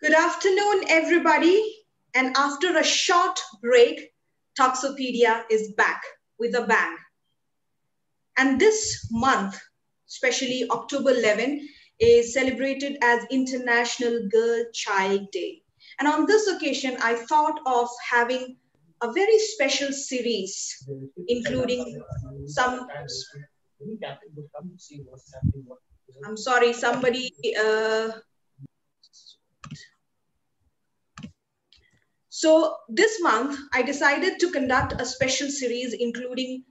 Good afternoon, everybody. And after a short break, Talksopedia is back with a bang. And this month, especially October 11, is celebrated as International Girl Child Day. And on this occasion, I thought of having a very special series, including some. I'm sorry, somebody. Uh, so this month, I decided to conduct a special series including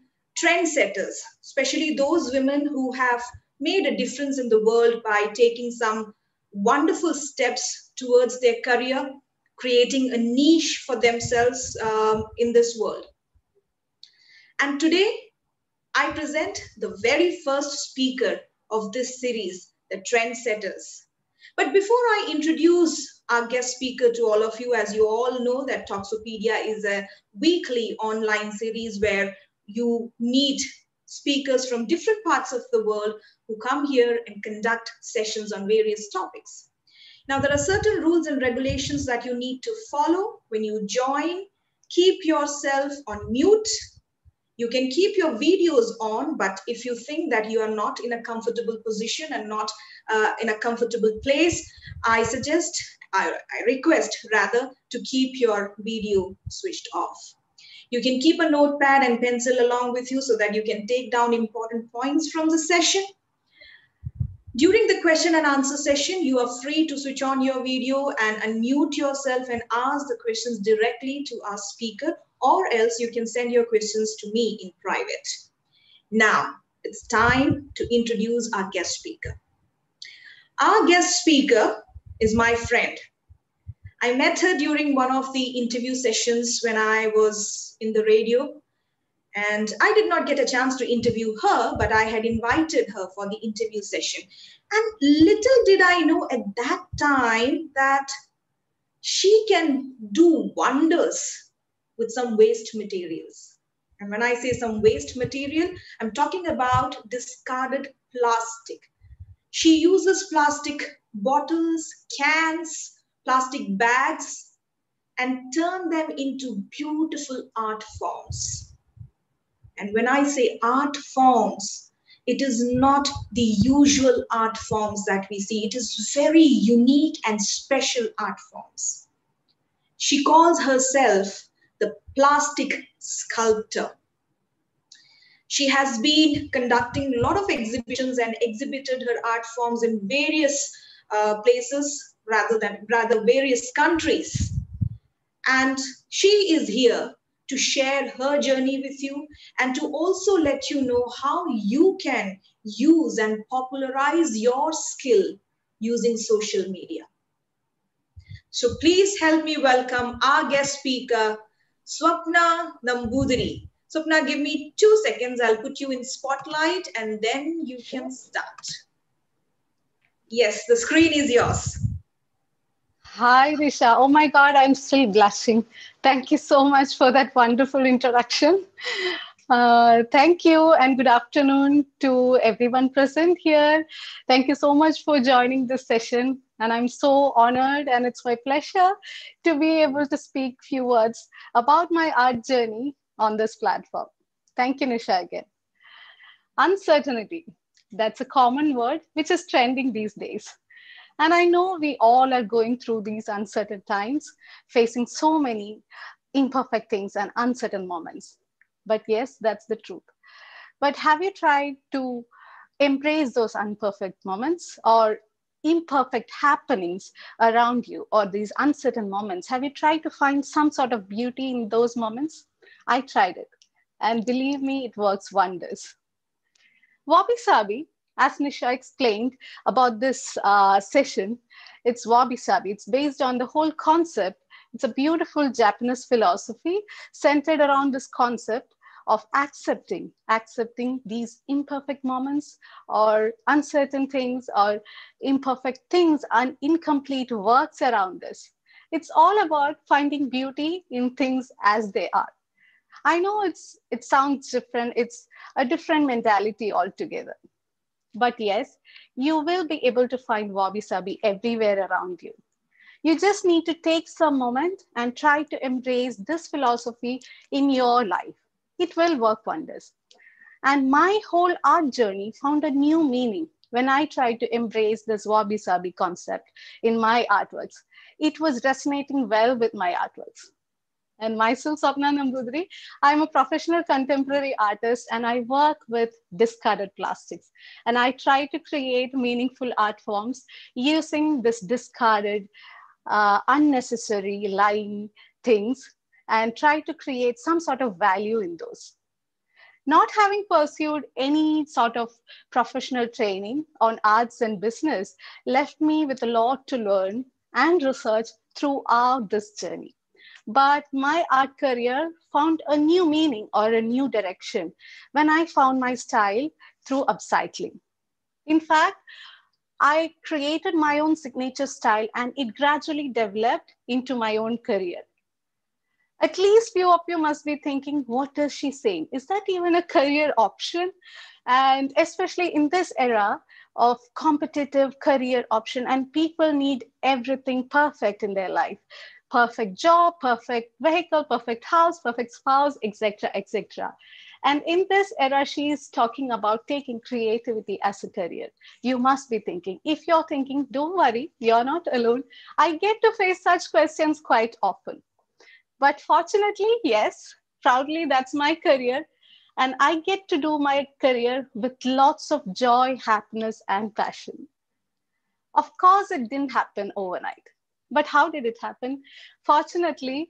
trendsetters, especially those women who have made a difference in the world by taking some wonderful steps towards their career, creating a niche for themselves um, in this world. And today, I present the very first speaker of this series, the Trendsetters. But before I introduce our guest speaker to all of you, as you all know that Talksopedia is a weekly online series where you meet speakers from different parts of the world who come here and conduct sessions on various topics. Now, there are certain rules and regulations that you need to follow when you join. Keep yourself on mute. You can keep your videos on, but if you think that you are not in a comfortable position and not uh, in a comfortable place, I suggest, I, I request rather, to keep your video switched off. You can keep a notepad and pencil along with you so that you can take down important points from the session. During the question and answer session, you are free to switch on your video and unmute yourself and ask the questions directly to our speaker, or else you can send your questions to me in private. Now, it's time to introduce our guest speaker. Our guest speaker is my friend, I met her during one of the interview sessions when I was in the radio. And I did not get a chance to interview her, but I had invited her for the interview session. And little did I know at that time that she can do wonders with some waste materials. And when I say some waste material, I'm talking about discarded plastic. She uses plastic bottles, cans, plastic bags and turn them into beautiful art forms. And when I say art forms, it is not the usual art forms that we see. It is very unique and special art forms. She calls herself the plastic sculptor. She has been conducting a lot of exhibitions and exhibited her art forms in various uh, places rather than rather various countries. And she is here to share her journey with you and to also let you know how you can use and popularize your skill using social media. So please help me welcome our guest speaker, Swapna Namboodiri. Swapna, give me two seconds. I'll put you in spotlight and then you can start. Yes, the screen is yours. Hi, Risha. Oh my God, I'm still blushing. Thank you so much for that wonderful introduction. Uh, thank you and good afternoon to everyone present here. Thank you so much for joining this session. And I'm so honored and it's my pleasure to be able to speak few words about my art journey on this platform. Thank you, Nisha, again. Uncertainty. That's a common word which is trending these days. And I know we all are going through these uncertain times, facing so many imperfect things and uncertain moments. But yes, that's the truth. But have you tried to embrace those imperfect moments or imperfect happenings around you or these uncertain moments? Have you tried to find some sort of beauty in those moments? I tried it. And believe me, it works wonders. Wabi Sabi as Nisha explained about this uh, session, it's wabi sabi. It's based on the whole concept. It's a beautiful Japanese philosophy centered around this concept of accepting, accepting these imperfect moments or uncertain things or imperfect things and incomplete works around us. It's all about finding beauty in things as they are. I know it's it sounds different. It's a different mentality altogether. But yes, you will be able to find wabi sabi everywhere around you. You just need to take some moment and try to embrace this philosophy in your life. It will work wonders. And my whole art journey found a new meaning when I tried to embrace this wabi sabi concept in my artworks. It was resonating well with my artworks. And myself, Swapna Namboodiri, I'm a professional contemporary artist and I work with discarded plastics. And I try to create meaningful art forms using this discarded, uh, unnecessary, lying things and try to create some sort of value in those. Not having pursued any sort of professional training on arts and business left me with a lot to learn and research throughout this journey but my art career found a new meaning or a new direction when I found my style through upcycling. In fact, I created my own signature style and it gradually developed into my own career. At least few of you must be thinking, what is she saying? Is that even a career option? And especially in this era of competitive career option and people need everything perfect in their life perfect job, perfect vehicle, perfect house, perfect spouse, etc., etc. And in this era, she is talking about taking creativity as a career. You must be thinking, if you're thinking, don't worry, you're not alone. I get to face such questions quite often. But fortunately, yes, proudly, that's my career. And I get to do my career with lots of joy, happiness, and passion. Of course, it didn't happen overnight but how did it happen? Fortunately,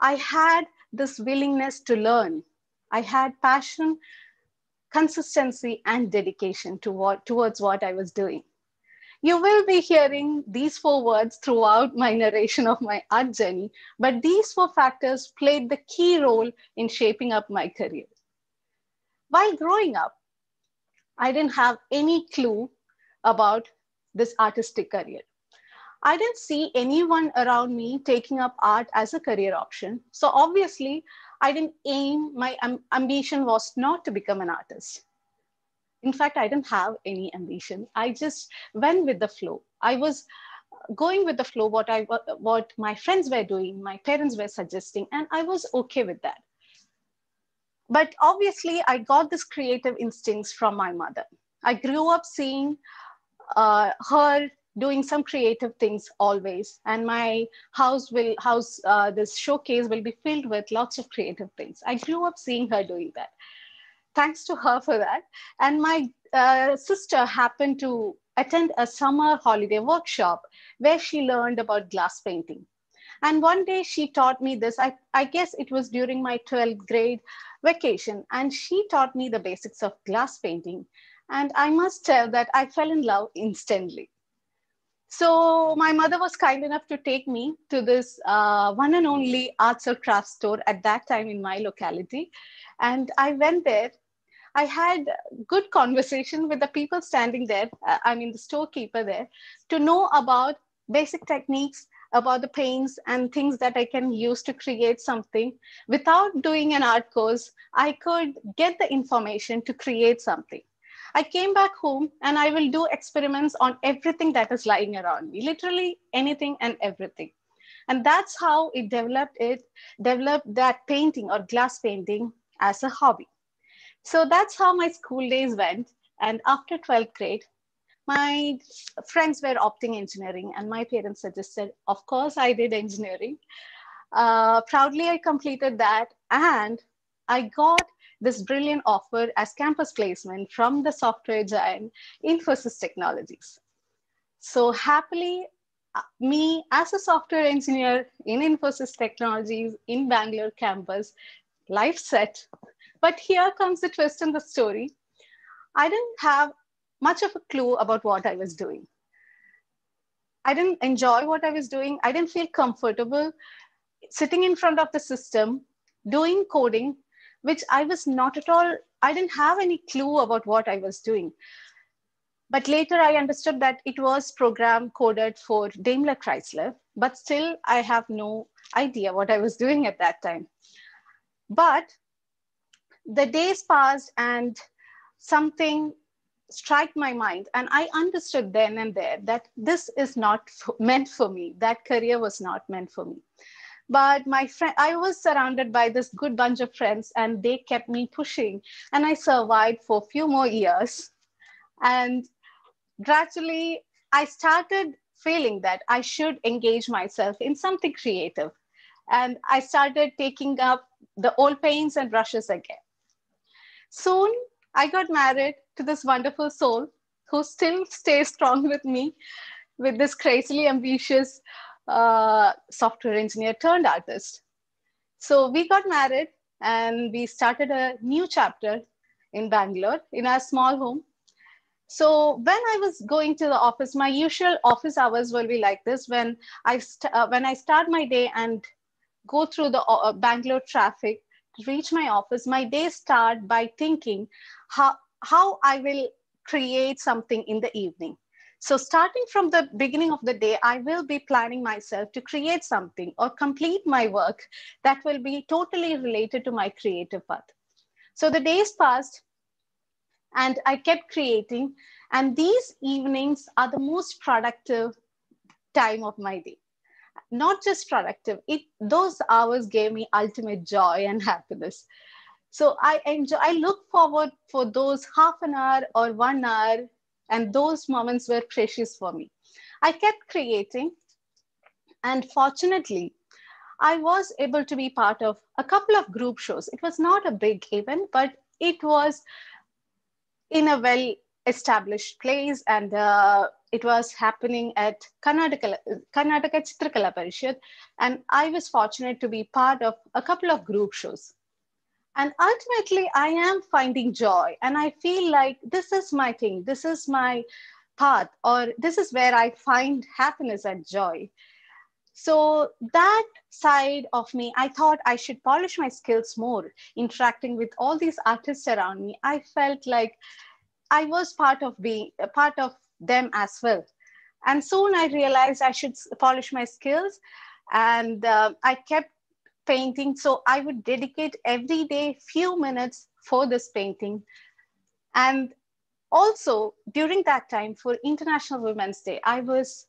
I had this willingness to learn. I had passion, consistency, and dedication to what, towards what I was doing. You will be hearing these four words throughout my narration of my art journey, but these four factors played the key role in shaping up my career. While growing up, I didn't have any clue about this artistic career. I didn't see anyone around me taking up art as a career option. So obviously, I didn't aim, my um, ambition was not to become an artist. In fact, I didn't have any ambition. I just went with the flow. I was going with the flow, what, I, what my friends were doing, my parents were suggesting, and I was okay with that. But obviously, I got this creative instincts from my mother. I grew up seeing uh, her doing some creative things always. And my house will house uh, this showcase will be filled with lots of creative things. I grew up seeing her doing that. Thanks to her for that. And my uh, sister happened to attend a summer holiday workshop where she learned about glass painting. And one day she taught me this. I, I guess it was during my 12th grade vacation. And she taught me the basics of glass painting. And i must tell that i fell in love instantly so my mother was kind enough to take me to this uh, one and only arts or crafts store at that time in my locality. And I went there. I had good conversation with the people standing there, uh, I mean the storekeeper there, to know about basic techniques, about the paints and things that I can use to create something. Without doing an art course, I could get the information to create something. I came back home and I will do experiments on everything that is lying around me, literally anything and everything. And that's how it developed it, developed that painting or glass painting as a hobby. So that's how my school days went. And after 12th grade, my friends were opting engineering and my parents suggested, of course I did engineering. Uh, proudly I completed that and I got this brilliant offer as campus placement from the software giant Infosys Technologies. So happily, uh, me as a software engineer in Infosys Technologies in Bangalore campus, life set. But here comes the twist in the story. I didn't have much of a clue about what I was doing. I didn't enjoy what I was doing. I didn't feel comfortable sitting in front of the system, doing coding, which I was not at all, I didn't have any clue about what I was doing. But later I understood that it was program coded for Daimler Chrysler, but still I have no idea what I was doing at that time. But the days passed and something struck my mind and i understood then and there that this is not meant for me that career was not meant for me but my friend i was surrounded by this good bunch of friends and they kept me pushing. And i survived for a few more years. And gradually i started feeling that i should engage myself in something creative. And i started taking up the old paints and brushes again. Soon i got married to this wonderful soul who still stays strong with me with this crazily ambitious software engineer turned artist. So we got married and we started a new chapter in Bangalore in our small home. So when I was going to the office, my usual office hours will be like this. When I uh, when I start my day and go through the uh, Bangalore traffic to reach my office, my day start by thinking how how I will create something in the evening. So starting from the beginning of the day, I will be planning myself to create something or complete my work that will be totally related to my creative path. So the days passed and I kept creating and these evenings are the most productive time of my day. Not just productive, it, those hours gave me ultimate joy and happiness so i enjoy i look forward for those half an hour or one hour and those moments were precious for me. I kept creating and fortunately i was able to be part of a couple of group shows. It was not a big event but it was in a well established place and uh, it was happening at Karnataka, Karnataka Chitrakala Parishad. And I was fortunate to be part of a couple of group shows and ultimately i am finding joy. And i feel like this is my thing. This is my path or this is where i find happiness and joy. So that side of me i thought i should polish my skills more. Interacting with all these artists around me i felt like i was part of being a part of them as well. And soon i realized i should polish my skills. And uh, i kept painting. So I would dedicate every day few minutes for this painting. And also during that time for International Women's Day, I was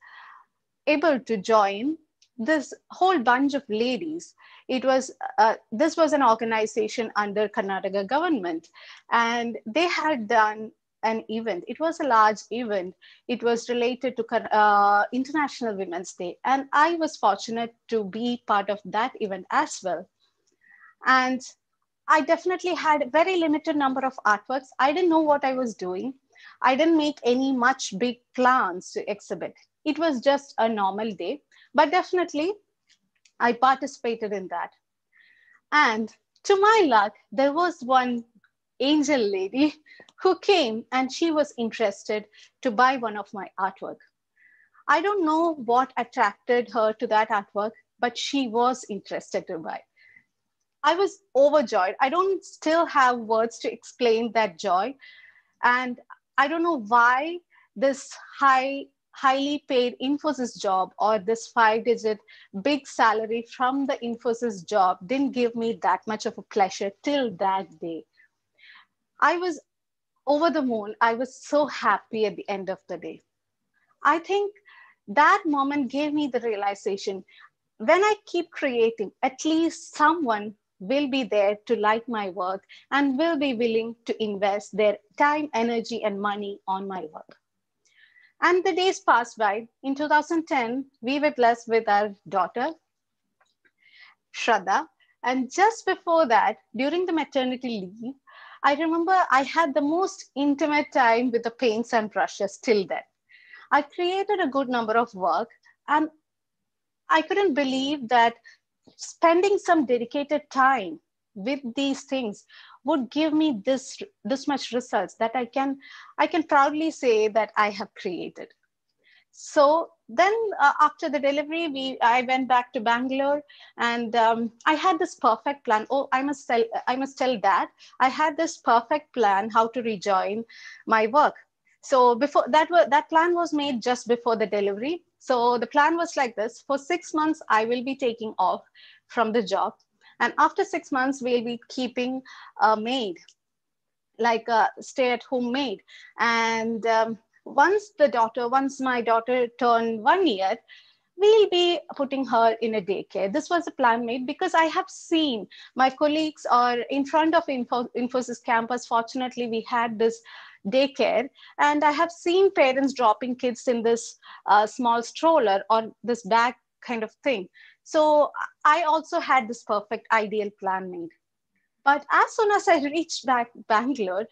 able to join this whole bunch of ladies. It was, uh, this was an organization under Karnataka government and they had done an event. It was a large event. It was related to uh, International Women's Day. And I was fortunate to be part of that event as well. And I definitely had a very limited number of artworks. I didn't know what I was doing. I didn't make any much big plans to exhibit. It was just a normal day, but definitely I participated in that. And to my luck, there was one angel lady who came and she was interested to buy one of my artwork. I don't know what attracted her to that artwork, but she was interested to buy. I was overjoyed. I don't still have words to explain that joy. And I don't know why this high, highly paid Infosys job or this five digit big salary from the Infosys job didn't give me that much of a pleasure till that day. I was over the moon. I was so happy at the end of the day. I think that moment gave me the realization when I keep creating, at least someone will be there to like my work and will be willing to invest their time, energy, and money on my work. And the days passed by. In 2010, we were blessed with our daughter, Shraddha. And just before that, during the maternity leave, I remember I had the most intimate time with the paints and brushes till then. I created a good number of work and I couldn't believe that spending some dedicated time with these things would give me this this much results that I can I can proudly say that I have created. So then uh, after the delivery, we I went back to Bangalore and um, I had this perfect plan. Oh, I must tell I must tell that I had this perfect plan how to rejoin my work. So before that was that plan was made just before the delivery. So the plan was like this: for six months, I will be taking off from the job, and after six months, we'll be keeping a maid like a stay at home maid. And um, once the daughter, once my daughter turned one year, we'll be putting her in a daycare. This was a plan made because I have seen my colleagues are in front of Info, Infosys campus. Fortunately, we had this daycare and I have seen parents dropping kids in this uh, small stroller or this bag kind of thing. So I also had this perfect ideal plan made. But as soon as I reached back Bangalore,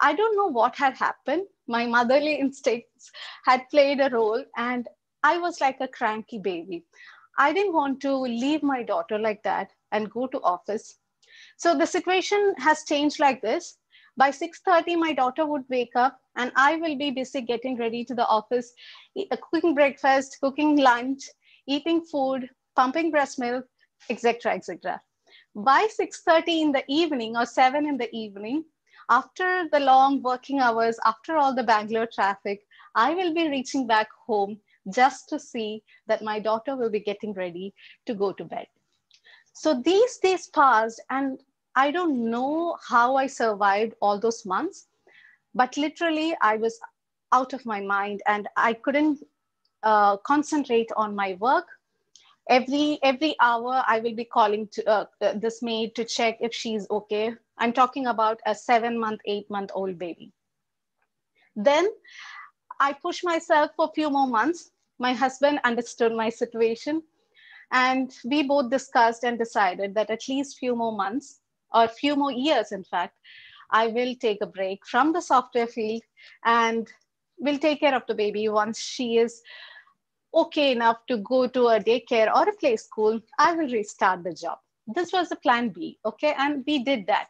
I don't know what had happened. My motherly instincts had played a role, and I was like a cranky baby. I didn't want to leave my daughter like that and go to office. So the situation has changed like this. By 6:30, my daughter would wake up, and I will be busy getting ready to the office, cooking breakfast, cooking lunch, eating food, pumping breast milk, etc., etc. By 6:30 in the evening or 7 in the evening, after the long working hours, after all the Bangalore traffic, I will be reaching back home just to see that my daughter will be getting ready to go to bed. So these days passed, and I don't know how I survived all those months, but literally I was out of my mind and I couldn't uh, concentrate on my work. Every every hour, I will be calling to uh, uh this maid to check if she's okay. I'm talking about a seven month, eight month old baby. Then I pushed myself for a few more months. My husband understood my situation. And we both discussed and decided that at least few more months or few more years, in fact, I will take a break from the software field and will take care of the baby once she is okay enough to go to a daycare or a play school. I will restart the job. This was the plan B, okay? And we did that.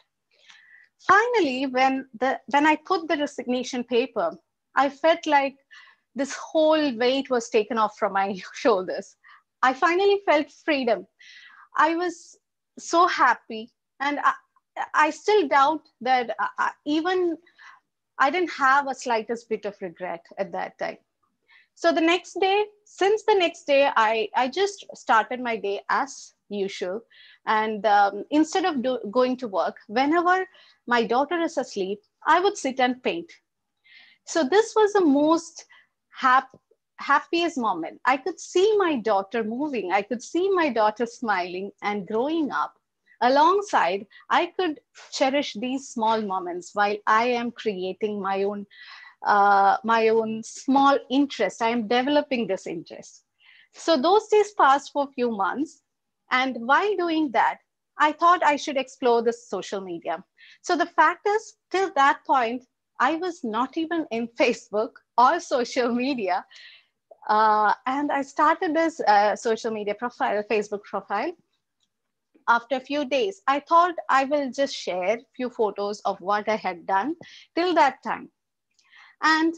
Finally, when the when I put the resignation paper, I felt like this whole weight was taken off from my shoulders. I finally felt freedom. I was so happy. And I, I still doubt that I, even I didn't have a slightest bit of regret at that time. So the next day, since the next day, I, I just started my day as usual. And um, instead of do, going to work, whenever my daughter is asleep, I would sit and paint. So this was the most hap- happiest moment. I could see my daughter moving. I could see my daughter smiling and growing up. Alongside, I could cherish these small moments while I am creating my own, uh, my own small interest. I am developing this interest. So those days passed for a few months, and while doing that, I thought I should explore the social media. So the fact is, till that point, I was not even in Facebook or social media. Uh, and I started this uh, social media profile, Facebook profile. After a few days, I thought I will just share few photos of what I had done till that time. And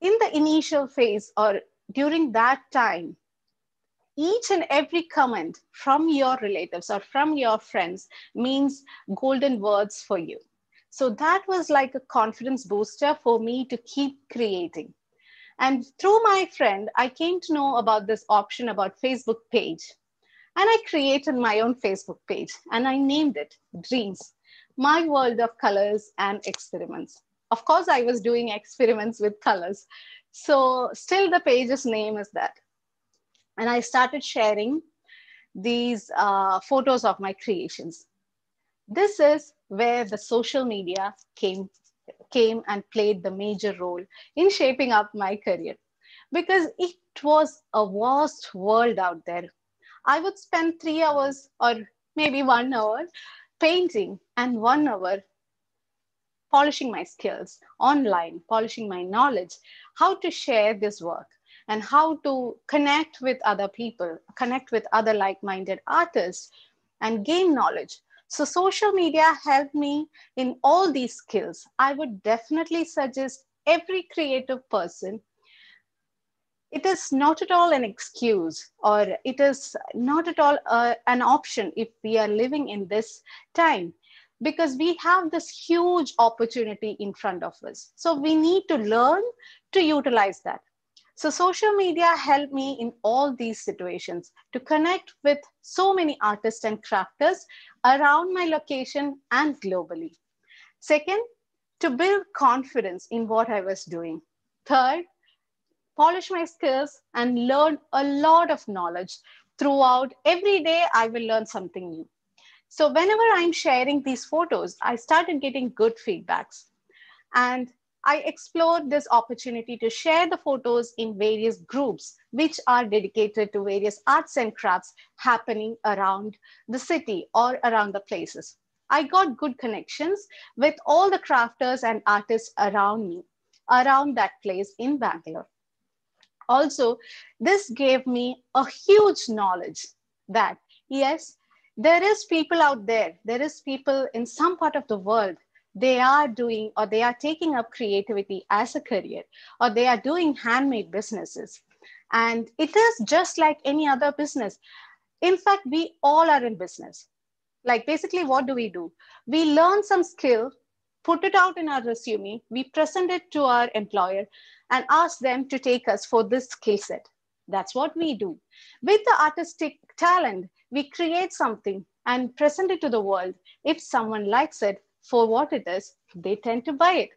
in the initial phase or during that time, each and every comment from your relatives or from your friends means golden words for you. So that was like a confidence booster for me to keep creating. And through my friend, I came to know about this option about Facebook page. And I created my own Facebook page and I named it Dreams, My World of Colors and Experiments. Of course, I was doing experiments with colors. So still the page's name is that. And I started sharing these uh, photos of my creations. This is where the social media came came and played the major role in shaping up my career because it was a vast world out there. I would spend three hours or maybe one hour painting and one hour polishing my skills online, polishing my knowledge, how to share this work and how to connect with other people, connect with other like minded artists, and gain knowledge. So social media helped me in all these skills. I would definitely suggest every creative person. It is not at all an excuse or it is not at all uh, an option if we are living in this time because we have this huge opportunity in front of us. So we need to learn to utilize that. So social media helped me in all these situations to connect with so many artists and crafters around my location and globally. Second, to build confidence in what I was doing. Third, polish my skills and learn a lot of knowledge throughout. Every day, I will learn something new. So whenever I'm sharing these photos, I started getting good feedbacks. And I explored this opportunity to share the photos in various groups, which are dedicated to various arts and crafts happening around the city or around the places. I got good connections with all the crafters and artists around me, around that place in Bangalore. Also, this gave me a huge knowledge that yes, there is people out there, there is people in some part of the world. They are doing or they are taking up creativity as a career or they are doing handmade businesses. And it is just like any other business. In fact we all are in business. Like basically what do we do? We learn some skill put it out in our resume we present it to our employer and ask them to take us for this skill set that's what we do with the artistic talent we create something and present it to the world if someone likes it for what it is, they tend to buy it.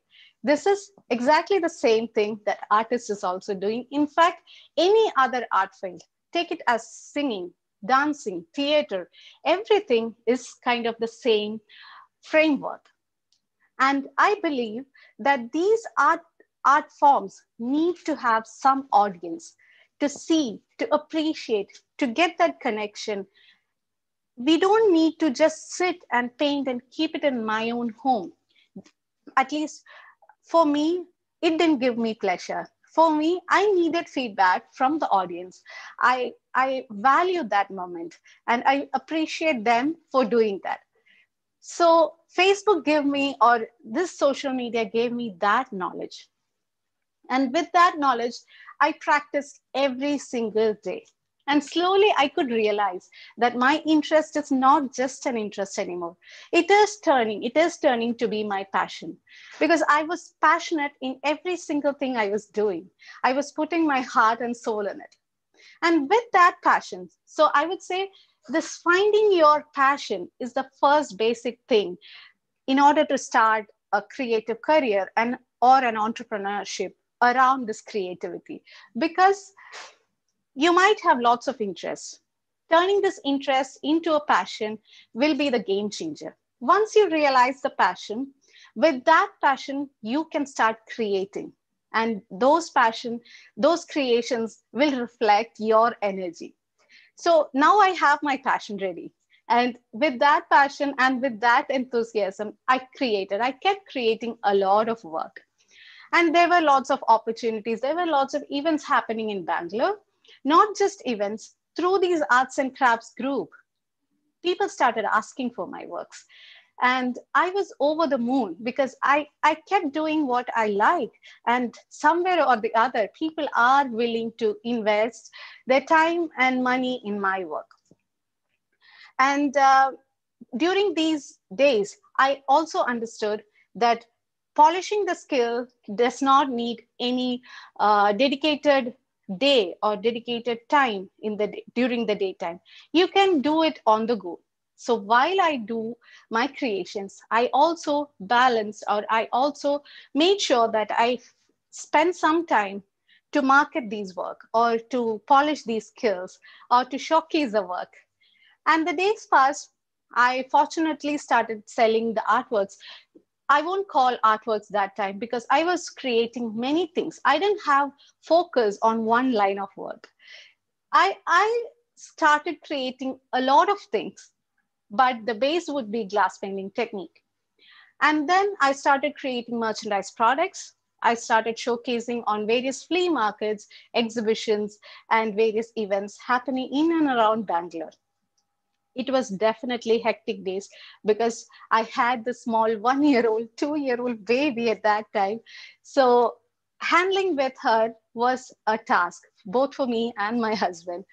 This is exactly the same thing that artist is also doing. In fact, any other art field, take it as singing, dancing, theater, everything is kind of the same framework. And I believe that these art, art forms need to have some audience to see, to appreciate, to get that connection we don't need to just sit and paint and keep it in my own home. At least for me, it didn't give me pleasure. For me, I needed feedback from the audience. I, I value that moment and I appreciate them for doing that. So Facebook gave me, or this social media gave me that knowledge. And with that knowledge, I practiced every single day. And slowly I could realize that my interest is not just an interest anymore. It is turning, it is turning to be my passion because I was passionate in every single thing I was doing. I was putting my heart and soul in it. And with that passion, so I would say this finding your passion is the first basic thing in order to start a creative career and or an entrepreneurship around this creativity because you might have lots of interests. Turning this interest into a passion will be the game changer. Once you realize the passion, with that passion, you can start creating. And those passion, those creations will reflect your energy. So now I have my passion ready. And with that passion and with that enthusiasm, I created, I kept creating a lot of work. And there were lots of opportunities. There were lots of events happening in Bangalore not just events, through these arts and crafts group, people started asking for my works. And I was over the moon because I, I kept doing what I like. And somewhere or the other, people are willing to invest their time and money in my work. And uh, during these days, I also understood that polishing the skill does not need any uh, dedicated day or dedicated time in the during the daytime. You can do it on the go. So while i do my creations i also balance or i also made sure that i spend some time to market these work or to polish these skills or to showcase the work. And the days passed i fortunately started selling the artworks I won't call artworks that time because I was creating many things. I didn't have focus on one line of work. I, I started creating a lot of things, but the base would be glass painting technique. And then I started creating merchandise products. I started showcasing on various flea markets, exhibitions, and various events happening in and around Bangalore it was definitely hectic days because I had the small one year old, two year old baby at that time. So handling with her was a task, both for me and my husband.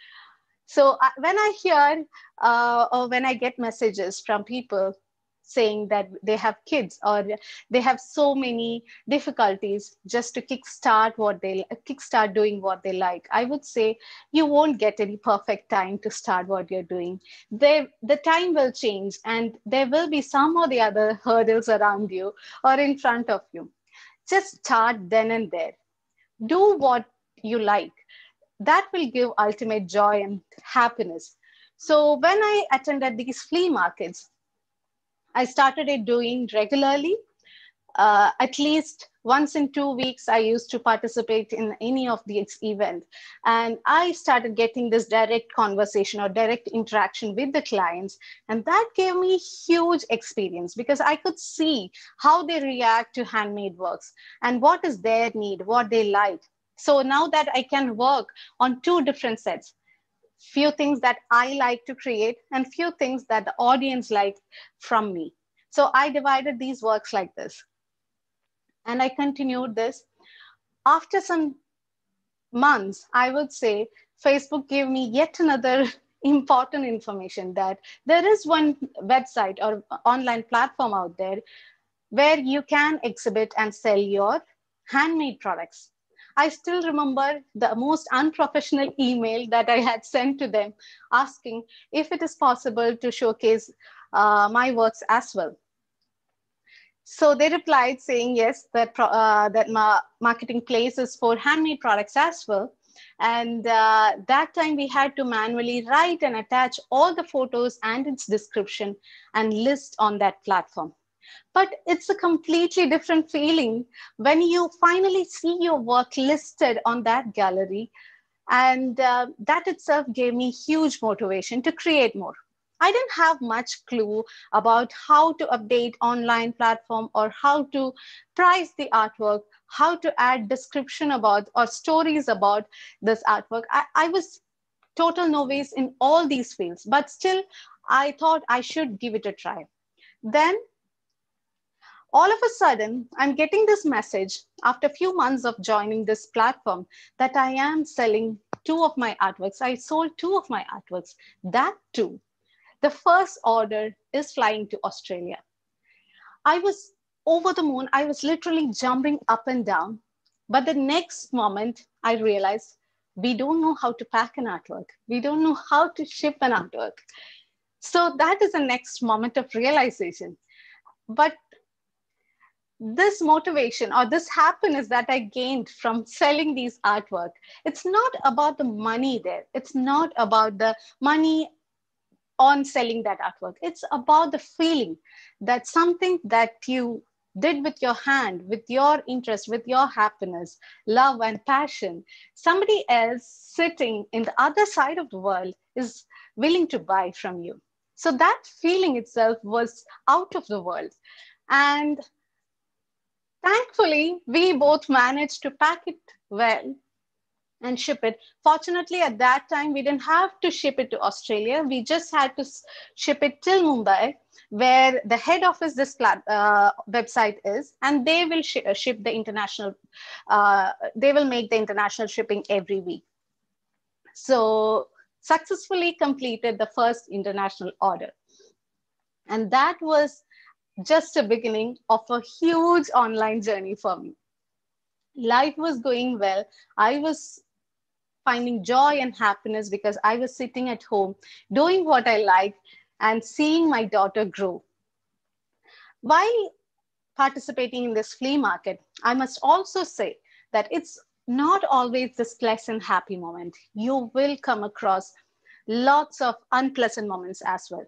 So when I hear uh, or when I get messages from people saying that they have kids or they have so many difficulties just to kickstart what they kickstart doing what they like. I would say you won't get any perfect time to start what you're doing. There the time will change and there will be some or the other hurdles around you or in front of you. Just start then and there. Do what you like. That will give ultimate joy and happiness. So when I attended these flea markets, I started it doing regularly. Uh, at least once in two weeks, I used to participate in any of these events. And I started getting this direct conversation or direct interaction with the clients. And that gave me huge experience because I could see how they react to handmade works and what is their need, what they like. So now that I can work on two different sets, few things that I like to create and few things that the audience like from me. So I divided these works like this. And I continued this. After some months, I would say Facebook gave me yet another important information that there is one website or online platform out there where you can exhibit and sell your handmade products. I still remember the most unprofessional email that I had sent to them asking if it is possible to showcase uh, my works as well. So they replied saying yes, that, uh, that ma marketing places for handmade products as well. And uh, that time we had to manually write and attach all the photos and its description and list on that platform. But it's a completely different feeling when you finally see your work listed on that gallery. And uh, that itself gave me huge motivation to create more. I didn't have much clue about how to update online platform or how to price the artwork, how to add description about or stories about this artwork. I, I was total novice in all these fields, but still I thought I should give it a try. Then all of a sudden, I'm getting this message after a few months of joining this platform that I am selling two of my artworks. I sold two of my artworks. That too. The first order is flying to Australia. I was over the moon. I was literally jumping up and down. But the next moment, I realized we don't know how to pack an artwork. We don't know how to ship an artwork. So that is the next moment of realization. But this motivation or this happiness that I gained from selling these artwork, it's not about the money there. It's not about the money on selling that artwork. It's about the feeling that something that you did with your hand, with your interest, with your happiness, love, and passion, somebody else sitting in the other side of the world is willing to buy from you. So that feeling itself was out of the world. And Thankfully, we both managed to pack it well and ship it. Fortunately, at that time, we didn't have to ship it to Australia. We just had to ship it till Mumbai, where the head office this uh, website is, and they will sh uh, ship the international. Uh, they will make the international shipping every week. So successfully completed the first international order, and that was just a beginning of a huge online journey for me. Life was going well. I was finding joy and happiness because I was sitting at home doing what I like and seeing my daughter grow. While participating in this flea market, I must also say that it's not always this pleasant, happy moment. You will come across lots of unpleasant moments as well.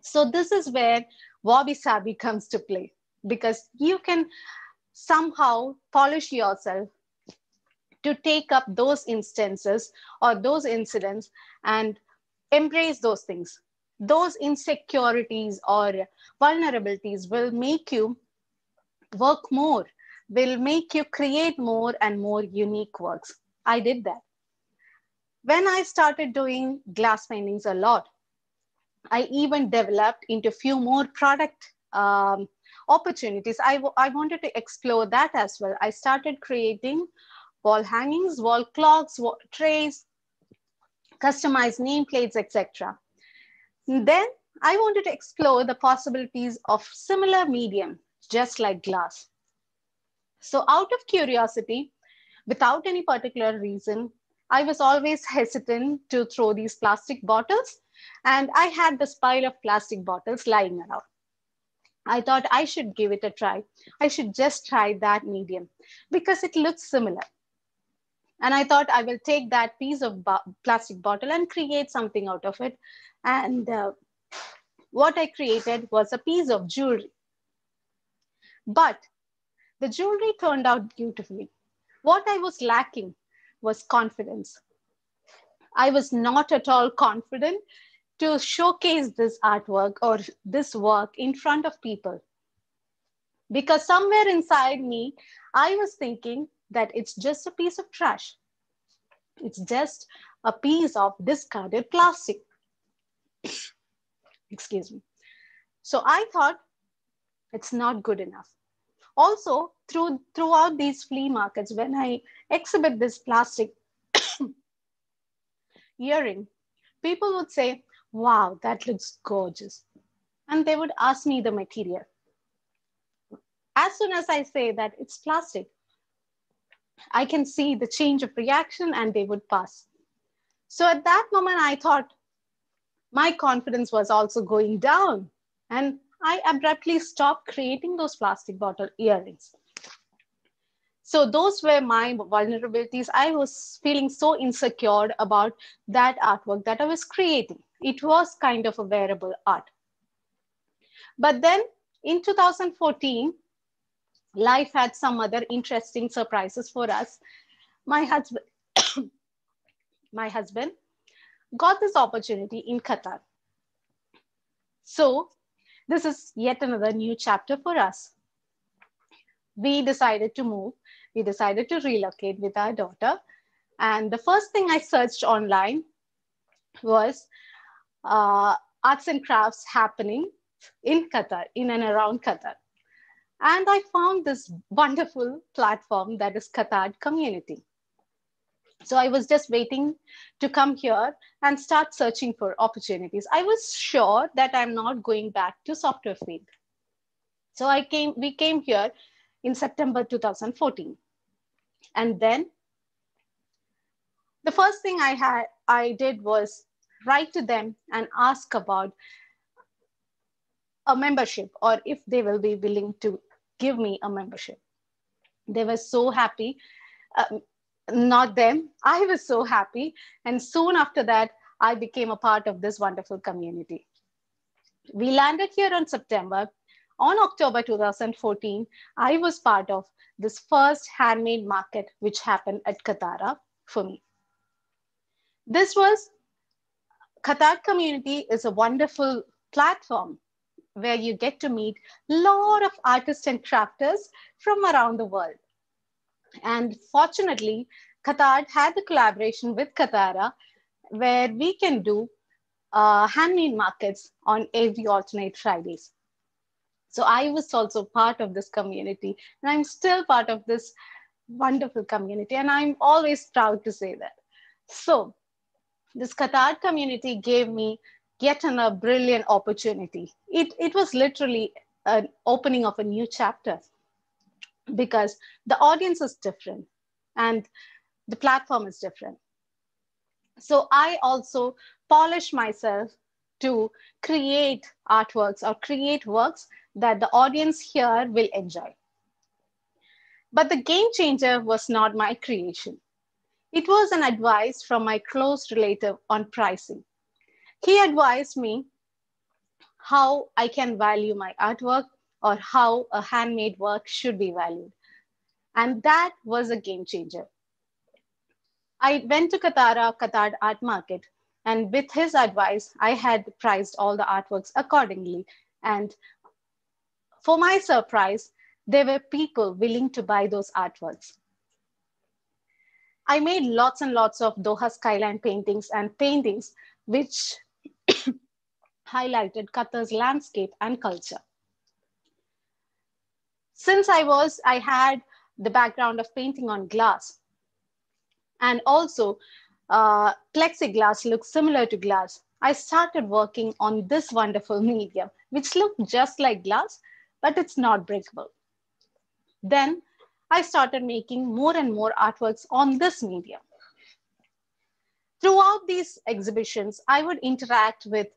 So, this is where wabi sabi comes to play because you can somehow polish yourself to take up those instances or those incidents and embrace those things. Those insecurities or vulnerabilities will make you work more, will make you create more and more unique works. I did that. When I started doing glass paintings a lot, I even developed into a few more product um, opportunities. I, I wanted to explore that as well. I started creating wall hangings, wall clocks, wall trays, customized nameplates, etc. Then I wanted to explore the possibilities of similar medium, just like glass. So out of curiosity, without any particular reason, I was always hesitant to throw these plastic bottles and I had this pile of plastic bottles lying around. I thought I should give it a try. I should just try that medium because it looks similar. And I thought I will take that piece of bo plastic bottle and create something out of it. And uh, what I created was a piece of jewelry. But the jewelry turned out beautifully. What I was lacking was confidence. I was not at all confident to showcase this artwork or this work in front of people. Because somewhere inside me, I was thinking that it's just a piece of trash. It's just a piece of discarded plastic. Excuse me. So I thought it's not good enough. Also, through, throughout these flea markets, when I exhibit this plastic earring, people would say, wow, that looks gorgeous. And they would ask me the material. As soon as I say that it's plastic, I can see the change of reaction and they would pass. So at that moment, I thought my confidence was also going down. And I abruptly stopped creating those plastic bottle earrings. So those were my vulnerabilities. I was feeling so insecure about that artwork that I was creating. It was kind of a wearable art. But then in 2014, life had some other interesting surprises for us. My husband, my husband got this opportunity in Qatar. So this is yet another new chapter for us. We decided to move we decided to relocate with our daughter. And the first thing I searched online was uh, arts and crafts happening in Qatar, in and around Qatar. And I found this wonderful platform that is Qatar Community. So I was just waiting to come here and start searching for opportunities. I was sure that I'm not going back to software field. So I came, we came here in September 2014. And then the first thing I had I did was write to them and ask about a membership or if they will be willing to give me a membership. They were so happy. Um, not them. I was so happy. And soon after that, I became a part of this wonderful community. We landed here on September. On October 2014, I was part of this first handmade market which happened at Katara for me. This was, Qatar community is a wonderful platform where you get to meet a lot of artists and crafters from around the world. And fortunately, Qatar had the collaboration with Katara where we can do uh, handmade markets on every alternate Fridays. So I was also part of this community, and I'm still part of this wonderful community, and I'm always proud to say that. So this Qatar community gave me yet another brilliant opportunity. It, it was literally an opening of a new chapter because the audience is different and the platform is different. So I also polish myself to create artworks or create works that the audience here will enjoy. But the game changer was not my creation. It was an advice from my close relative on pricing. He advised me how I can value my artwork or how a handmade work should be valued. And that was a game changer. I went to Katara, uh, Qatar Art Market, and with his advice, I had priced all the artworks accordingly. And for my surprise, there were people willing to buy those artworks. I made lots and lots of Doha skyline paintings and paintings which highlighted Qatar's landscape and culture. Since I was, I had the background of painting on glass and also uh, plexiglass looks similar to glass. I started working on this wonderful medium, which looked just like glass, but it's not breakable. Then I started making more and more artworks on this medium. Throughout these exhibitions, I would interact with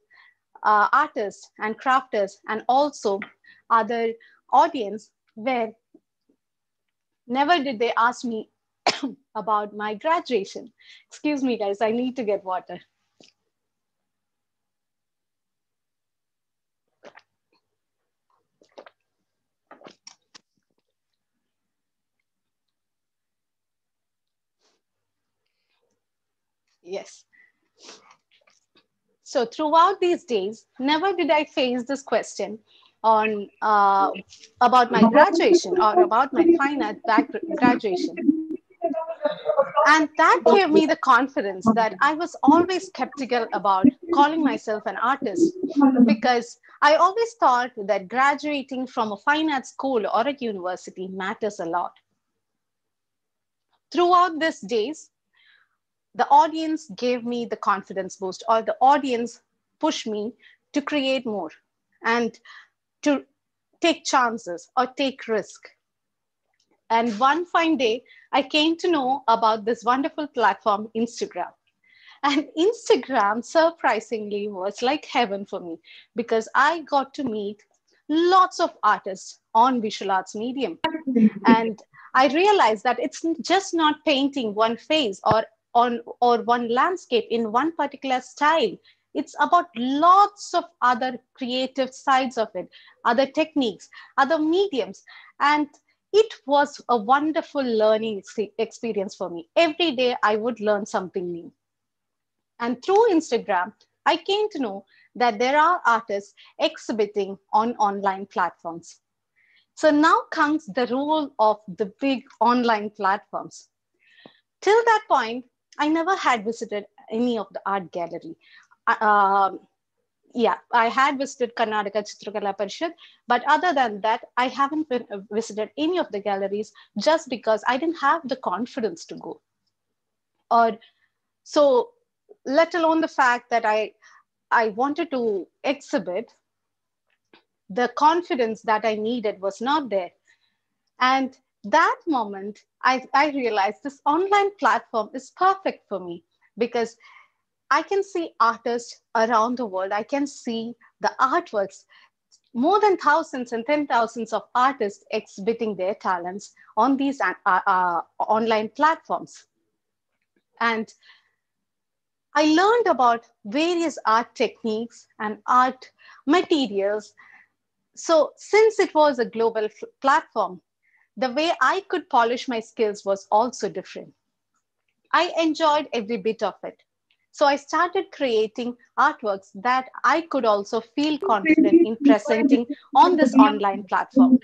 uh, artists and crafters and also other audience where never did they ask me about my graduation. Excuse me, guys, I need to get water. Yes. So throughout these days, never did I face this question on uh, about my graduation or about my fine art graduation. And that gave me the confidence that I was always skeptical about calling myself an artist because I always thought that graduating from a fine art school or a university matters a lot. Throughout these days, the audience gave me the confidence boost or the audience pushed me to create more and to take chances or take risk. And one fine day i came to know about this wonderful platform instagram. And instagram surprisingly was like heaven for me because i got to meet lots of artists on visual arts medium. And i realized that it's just not painting one face or on or one landscape in one particular style. It's about lots of other creative sides of it other techniques other mediums. And it was a wonderful learning experience for me. Every day i would learn something new. And through instagram i came to know that there are artists exhibiting on online platforms. So now comes the role of the big online platforms. Till that point I never had visited any of the art gallery. Uh, yeah, I had visited Karnataka Chitrakala Parishad, but other than that, I haven't been, uh, visited any of the galleries just because I didn't have the confidence to go. Or so, let alone the fact that I I wanted to exhibit, the confidence that I needed was not there. And that moment, I, I realized this online platform is perfect for me because I can see artists around the world. I can see the artworks, more than thousands and ten thousands of artists exhibiting their talents on these uh, uh, online platforms. And I learned about various art techniques and art materials. So, since it was a global platform, the way I could polish my skills was also different. I enjoyed every bit of it. So I started creating artworks that I could also feel confident in presenting on this online platform.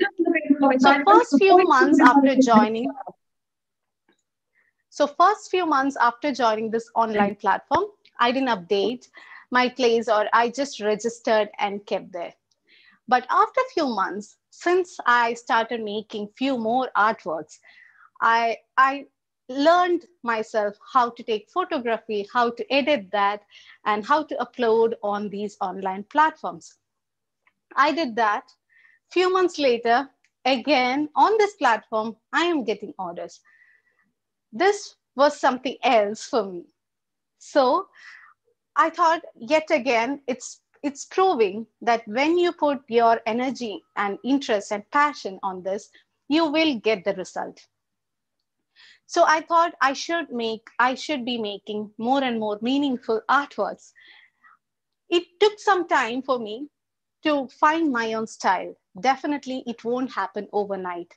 So first few months after joining, so first few months after joining this online platform, I didn't update my place or I just registered and kept there. But after a few months, since I started making few more artworks, I, I learned myself how to take photography, how to edit that, and how to upload on these online platforms. I did that. Few months later, again on this platform, I am getting orders. This was something else for me. So I thought, yet again, it's it's proving that when you put your energy and interest and passion on this, you will get the result. So I thought I should make, I should be making more and more meaningful artworks. It took some time for me to find my own style. Definitely, it won't happen overnight.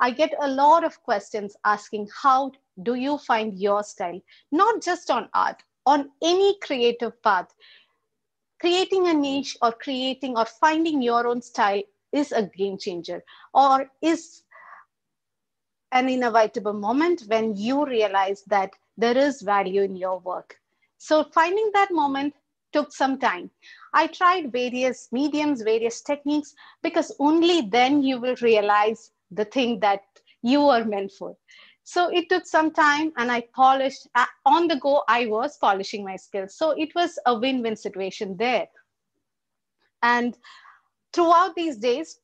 I get a lot of questions asking, how do you find your style? Not just on art, on any creative path creating a niche or creating or finding your own style is a game changer or is an inevitable moment when you realize that there is value in your work. So finding that moment took some time. I tried various mediums, various techniques, because only then you will realize the thing that you are meant for. So it took some time and I polished uh, on the go. I was polishing my skills. So it was a win win situation there. And throughout these days,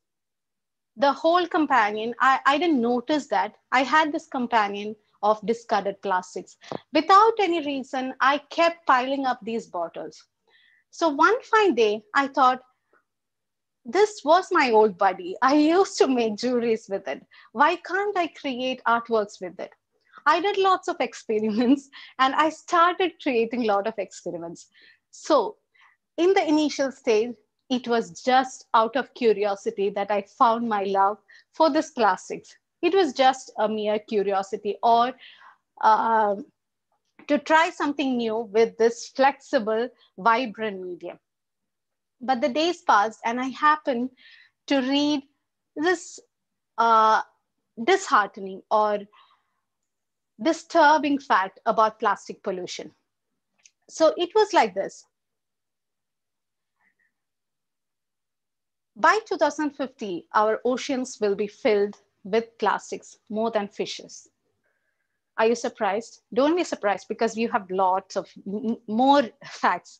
the whole companion, I, I didn't notice that I had this companion of discarded plastics. Without any reason, I kept piling up these bottles. So one fine day, I thought, this was my old buddy. I used to make jewelries with it. Why can't I create artworks with it? I did lots of experiments and I started creating a lot of experiments. So, in the initial stage, it was just out of curiosity that I found my love for this plastics. It was just a mere curiosity or uh, to try something new with this flexible, vibrant medium. But the days passed, and I happened to read this uh, disheartening or disturbing fact about plastic pollution. So it was like this. By 2050, our oceans will be filled with plastics more than fishes. Are you surprised? Don't be surprised because you have lots of more facts.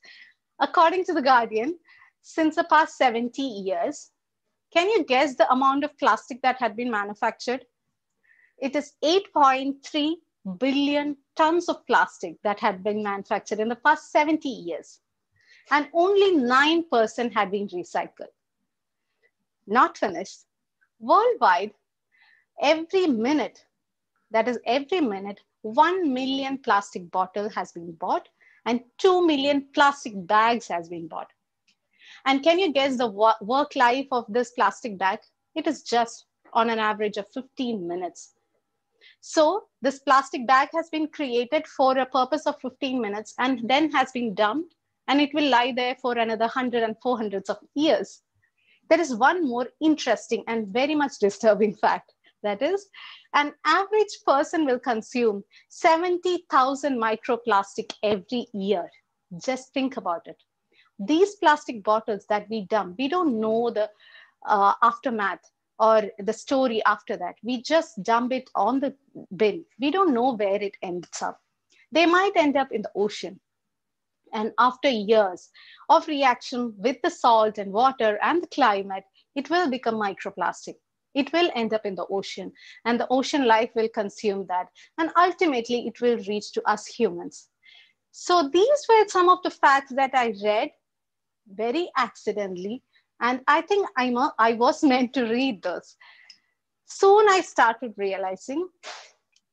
According to The Guardian, since the past 70 years, can you guess the amount of plastic that had been manufactured? It is 8.3 billion tons of plastic that had been manufactured in the past 70 years. And only 9% had been recycled. Not finished. Worldwide, every minute, that is every minute, 1 million plastic bottle has been bought and 2 million plastic bags has been bought. And can you guess the work life of this plastic bag? It is just on an average of 15 minutes. So this plastic bag has been created for a purpose of 15 minutes and then has been dumped and it will lie there for another 100 and 400s of years. There is one more interesting and very much disturbing fact. That is, an average person will consume 70,000 microplastic every year. Just think about it. These plastic bottles that we dump, we don't know the uh, aftermath or the story after that. We just dump it on the bin. We don't know where it ends up. They might end up in the ocean. And after years of reaction with the salt and water and the climate, it will become microplastic it will end up in the ocean and the ocean life will consume that and ultimately it will reach to us humans so these were some of the facts that i read very accidentally and i think i'm a, i was meant to read this. soon i started realizing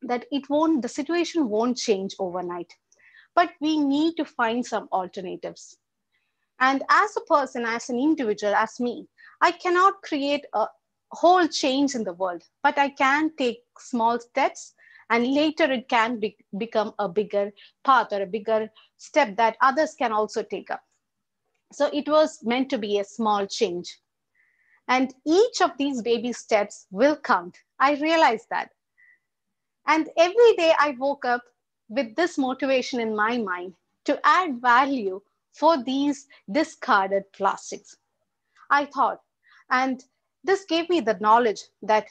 that it won't the situation won't change overnight but we need to find some alternatives and as a person as an individual as me i cannot create a, whole change in the world, but I can take small steps and later it can be, become a bigger path or a bigger step that others can also take up. So it was meant to be a small change. And each of these baby steps will count. I realized that. And every day I woke up with this motivation in my mind to add value for these discarded plastics. I thought, and this gave me the knowledge that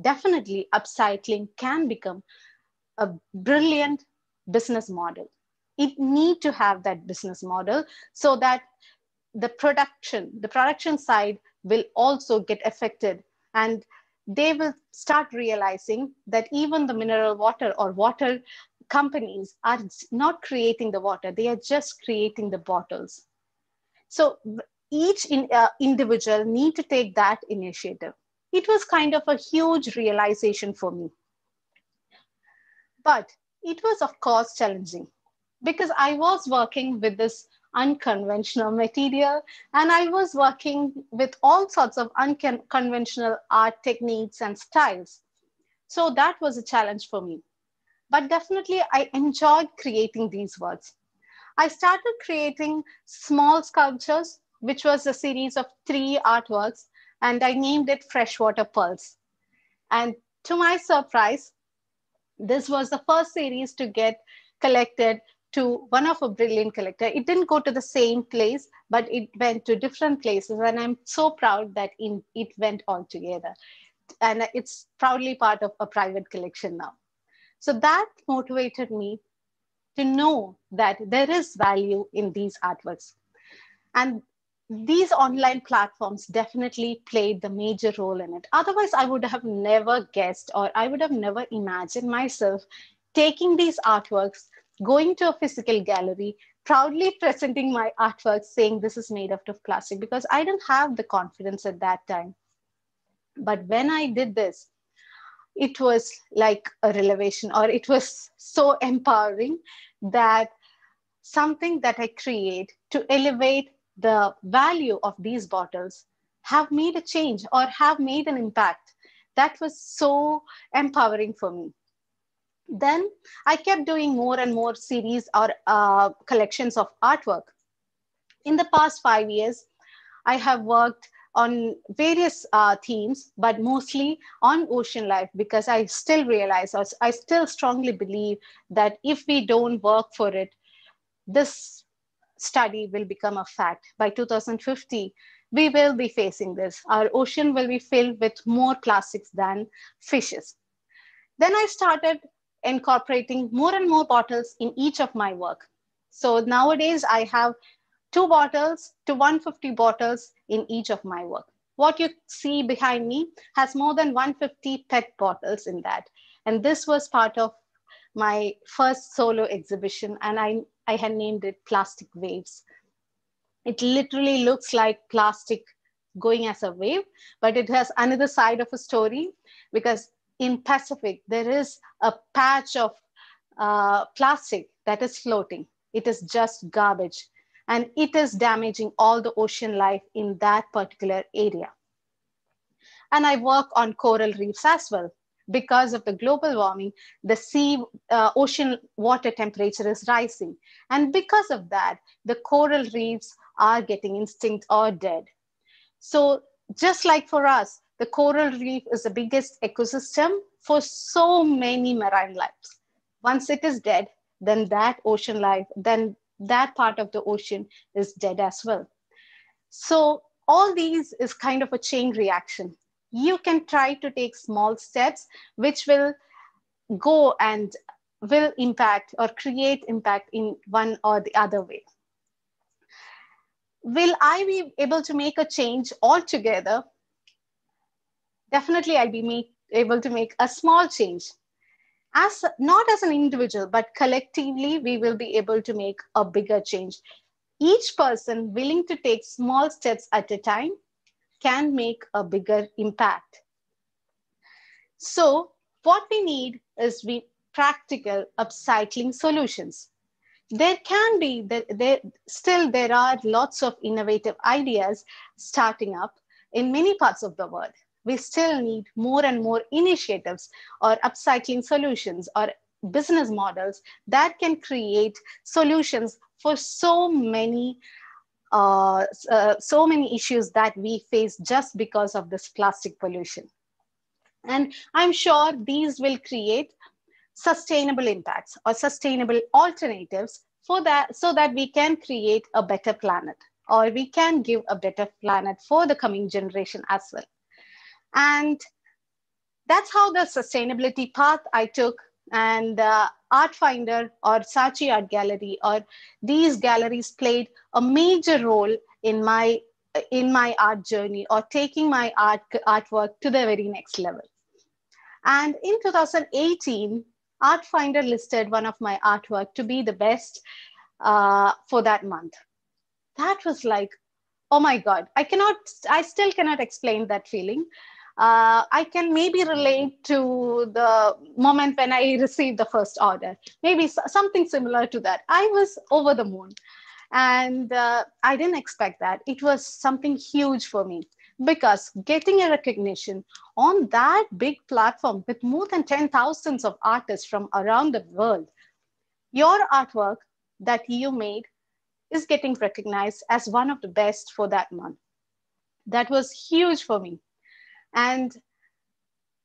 definitely upcycling can become a brilliant business model. It need to have that business model so that the production, the production side will also get affected and they will start realizing that even the mineral water or water companies are not creating the water, they are just creating the bottles. So each in, uh, individual need to take that initiative. It was kind of a huge realization for me. But it was, of course, challenging because I was working with this unconventional material and I was working with all sorts of unconventional art techniques and styles. So that was a challenge for me. But definitely, I enjoyed creating these works. I started creating small sculptures which was a series of three artworks, and I named it Freshwater Pearls. And to my surprise, this was the first series to get collected to one of a brilliant collector. It didn't go to the same place, but it went to different places. And I'm so proud that in, it went all together. And it's proudly part of a private collection now. So that motivated me to know that there is value in these artworks. And these online platforms definitely played the major role in it. Otherwise, I would have never guessed or I would have never imagined myself taking these artworks, going to a physical gallery, proudly presenting my artwork, saying this is made out of plastic because I didn't have the confidence at that time. But when I did this, it was like a revelation or it was so empowering that something that I create to elevate the value of these bottles have made a change or have made an impact. That was so empowering for me. Then I kept doing more and more series or uh, collections of artwork. In the past five years, I have worked on various uh, themes, but mostly on ocean life because I still realize, or I still strongly believe that if we don't work for it, this study will become a fact. By 2050, we will be facing this. Our ocean will be filled with more plastics than fishes. Then I started incorporating more and more bottles in each of my work. So nowadays I have two bottles to 150 bottles in each of my work. What you see behind me has more than 150 PET bottles in that. And this was part of my first solo exhibition and I, I had named it Plastic Waves. It literally looks like plastic going as a wave, but it has another side of a story because in Pacific, there is a patch of uh, plastic that is floating. It is just garbage and it is damaging all the ocean life in that particular area. And I work on coral reefs as well because of the global warming, the sea, uh, ocean water temperature is rising. And because of that, the coral reefs are getting extinct or dead. So just like for us, the coral reef is the biggest ecosystem for so many marine lives. Once it is dead, then that ocean life, then that part of the ocean is dead as well. So all these is kind of a chain reaction you can try to take small steps which will go and will impact or create impact in one or the other way. Will I be able to make a change altogether? Definitely, I'll be make, able to make a small change. As not as an individual, but collectively, we will be able to make a bigger change. Each person willing to take small steps at a time can make a bigger impact. So what we need is we practical upcycling solutions. There can be, there, there, still there are lots of innovative ideas starting up in many parts of the world. We still need more and more initiatives or upcycling solutions or business models that can create solutions for so many uh, uh, so many issues that we face just because of this plastic pollution. And I'm sure these will create sustainable impacts or sustainable alternatives for that so that we can create a better planet or we can give a better planet for the coming generation as well. And that's how the sustainability path I took and uh, Artfinder or Saatchi Art Gallery or these galleries played a major role in my in my art journey or taking my art artwork to the very next level. And in 2018, Artfinder listed one of my artwork to be the best uh, for that month. That was like, oh my God, I cannot, I still cannot explain that feeling uh, I can maybe relate to the moment when I received the first order, maybe something similar to that. I was over the moon. And uh, I didn't expect that. It was something huge for me because getting a recognition on that big platform with more than 10,000 of artists from around the world, your artwork that you made is getting recognized as one of the best for that month. That was huge for me. And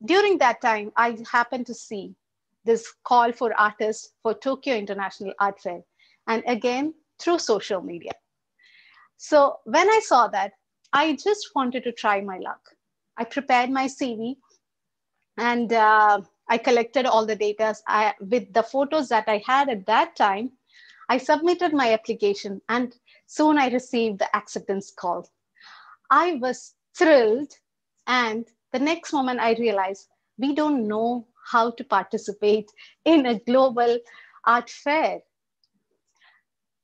during that time, I happened to see this call for artists for Tokyo International Art Fair. And again, through social media. So when I saw that, I just wanted to try my luck. I prepared my CV and uh, I collected all the data with the photos that I had at that time. I submitted my application and soon I received the acceptance call. I was thrilled. And the next moment I realized we don't know how to participate in a global art fair.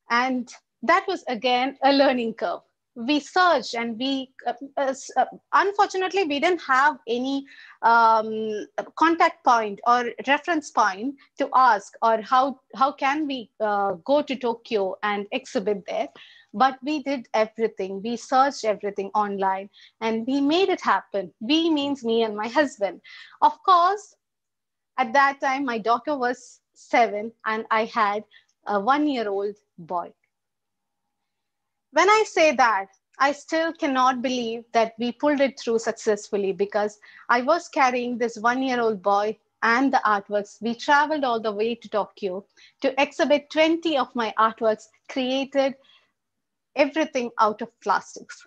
And that was again a learning curve we searched and we uh, uh, uh, unfortunately we didn't have any um, contact point or reference point to ask or how how can we uh, go to tokyo and exhibit there. But we did everything. We searched everything online and we made it happen. We means me and my husband. Of course at that time my daughter was seven and i had a one year old boy when I say that, I still cannot believe that we pulled it through successfully because I was carrying this one year old boy and the artworks. We traveled all the way to Tokyo to exhibit 20 of my artworks created everything out of plastics.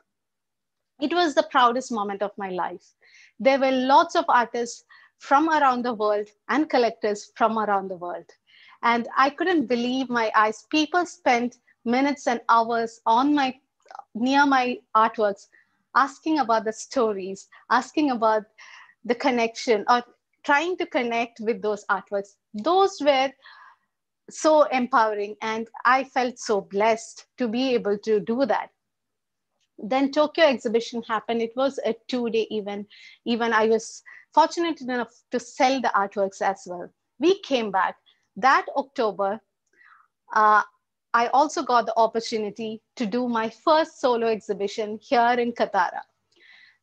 It was the proudest moment of my life. There were lots of artists from around the world and collectors from around the world. And I couldn't believe my eyes. People spent minutes and hours on my near my artworks asking about the stories asking about the connection or trying to connect with those artworks. Those were so empowering and i felt so blessed to be able to do that. Then tokyo exhibition happened. It was a two day event. Even i was fortunate enough to sell the artworks as well. We came back that october uh, I also got the opportunity to do my first solo exhibition here in Katara.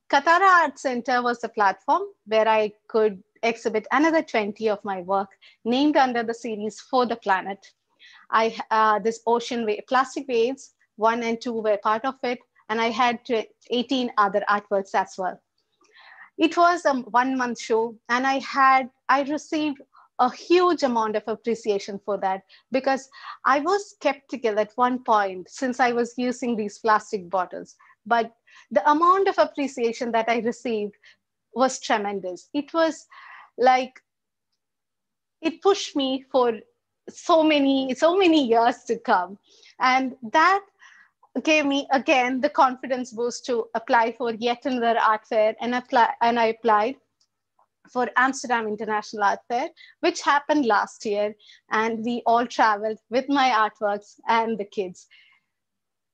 Katara Art Center was the platform where I could exhibit another 20 of my work named under the series For the Planet. I uh, this ocean wave, plastic waves, one and two were part of it, and I had 18 other artworks as well. It was a one month show, and I had I received a huge amount of appreciation for that because I was skeptical at one point since I was using these plastic bottles. But the amount of appreciation that I received was tremendous. It was like, it pushed me for so many, so many years to come. And that gave me again the confidence boost to apply for yet another art fair and apply and I applied for Amsterdam International Art Fair, which happened last year. And we all traveled with my artworks and the kids.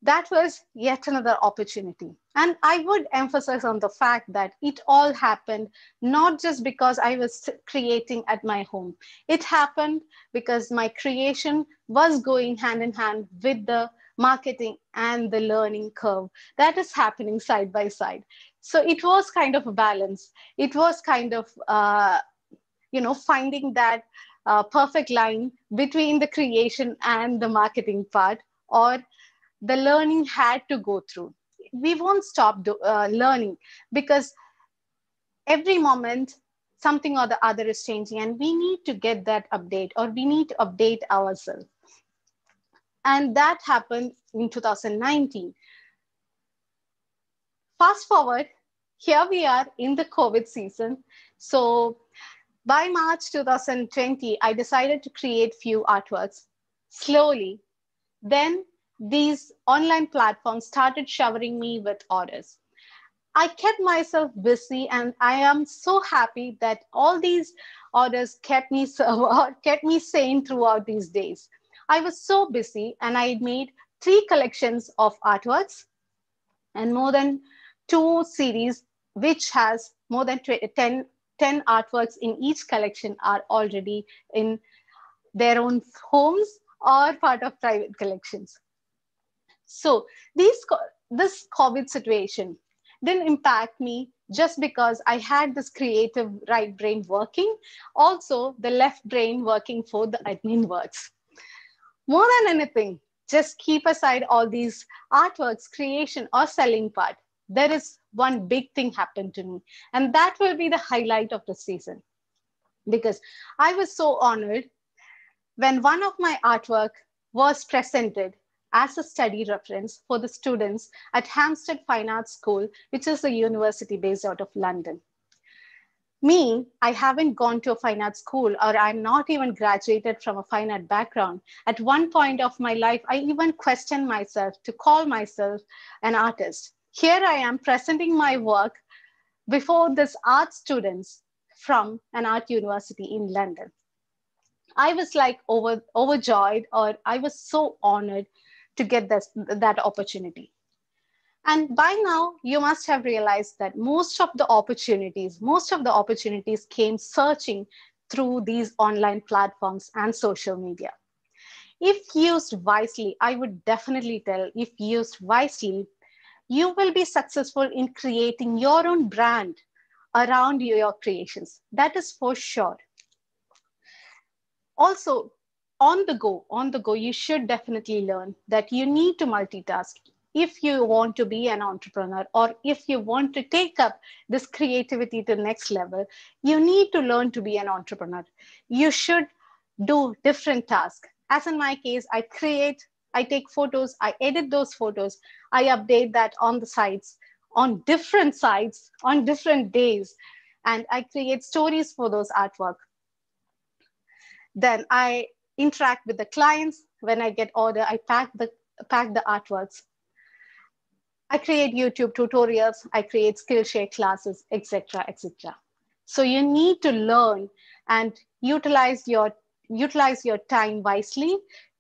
That was yet another opportunity. And I would emphasize on the fact that it all happened not just because I was creating at my home. It happened because my creation was going hand in hand with the marketing and the learning curve that is happening side by side so it was kind of a balance. It was kind of uh, you know finding that uh, perfect line between the creation and the marketing part or the learning had to go through. We won't stop do, uh, learning because every moment something or the other is changing and we need to get that update or we need to update ourselves. And that happened in 2019 fast forward here we are in the COVID season. So by March 2020, I decided to create few artworks slowly. Then these online platforms started showering me with orders. I kept myself busy and I am so happy that all these orders kept me, kept me sane throughout these days. I was so busy and I made three collections of artworks and more than two series which has more than 10, 10 artworks in each collection are already in their own homes or part of private collections. So these, this COVID situation didn't impact me just because I had this creative right brain working, also the left brain working for the admin works. More than anything, just keep aside all these artworks, creation or selling part there is one big thing happened to me. And that will be the highlight of the season. Because I was so honored when one of my artwork was presented as a study reference for the students at Hampstead Fine Arts School, which is a university based out of London. me, I haven't gone to a fine art school or I'm not even graduated from a fine art background. At one point of my life, I even questioned myself to call myself an artist. Here I am presenting my work before this art students from an art university in London. I was like over, overjoyed or I was so honored to get this, that opportunity. And by now, you must have realized that most of the opportunities, most of the opportunities came searching through these online platforms and social media. If used wisely, I would definitely tell if used wisely, you will be successful in creating your own brand around your creations. That is for sure. Also, on the go, on the go, you should definitely learn that you need to multitask if you want to be an entrepreneur or if you want to take up this creativity to the next level you need to learn to be an entrepreneur you should do different tasks as in my case i create i take photos i edit those photos i update that on the sites on different sites on different days and i create stories for those artwork then i interact with the clients when i get order i pack the pack the artworks I create YouTube tutorials, I create Skillshare classes, etc., etc. So you need to learn and utilize your utilize your time wisely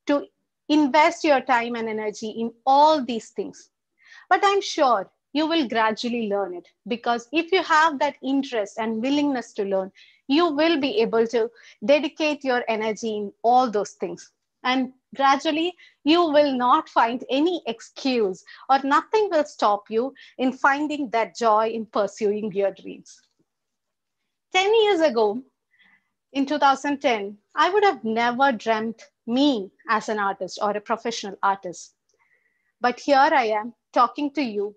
to invest your time and energy in all these things. But I'm sure you will gradually learn it because if you have that interest and willingness to learn, you will be able to dedicate your energy in all those things. And gradually you will not find any excuse or nothing will stop you in finding that joy in pursuing your dreams. 10 years ago, in 2010, I would have never dreamt me as an artist or a professional artist. But here I am talking to you,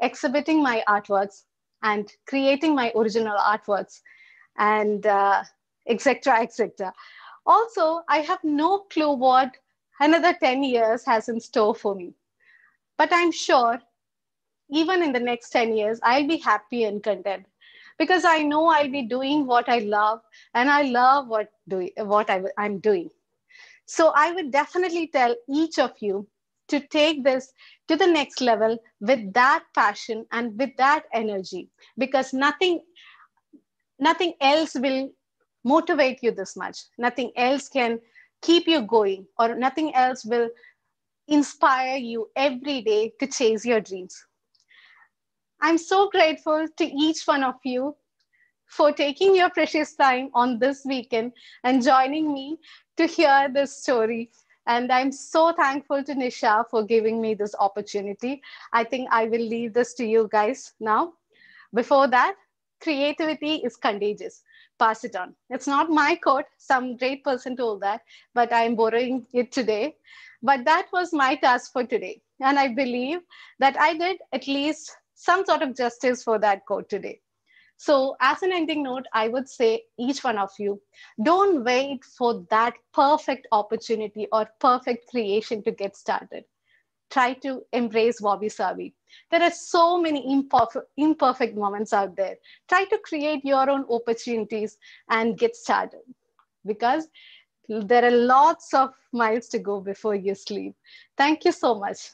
exhibiting my artworks and creating my original artworks and etc. Uh, etc. Et also, I have no clue what another 10 years has in store for me. But I'm sure even in the next 10 years, I'll be happy and content because I know I'll be doing what I love and I love what, do, what I, I'm doing. So I would definitely tell each of you to take this to the next level with that passion and with that energy because nothing nothing else will motivate you this much nothing else can keep you going or nothing else will inspire you every day to chase your dreams. I'm so grateful to each one of you for taking your precious time on this weekend and joining me to hear this story. And I'm so thankful to Nisha for giving me this opportunity. I think I will leave this to you guys now. Before that, creativity is contagious pass it on. It's not my quote. Some great person told that, but I'm borrowing it today. But that was my task for today. And I believe that I did at least some sort of justice for that quote today. So, as an ending note, I would say each one of you don't wait for that perfect opportunity or perfect creation to get started try to embrace wabi sabi. There are so many imperfect, moments out there. Try to create your own opportunities and get started because there are lots of miles to go before you sleep. Thank you so much.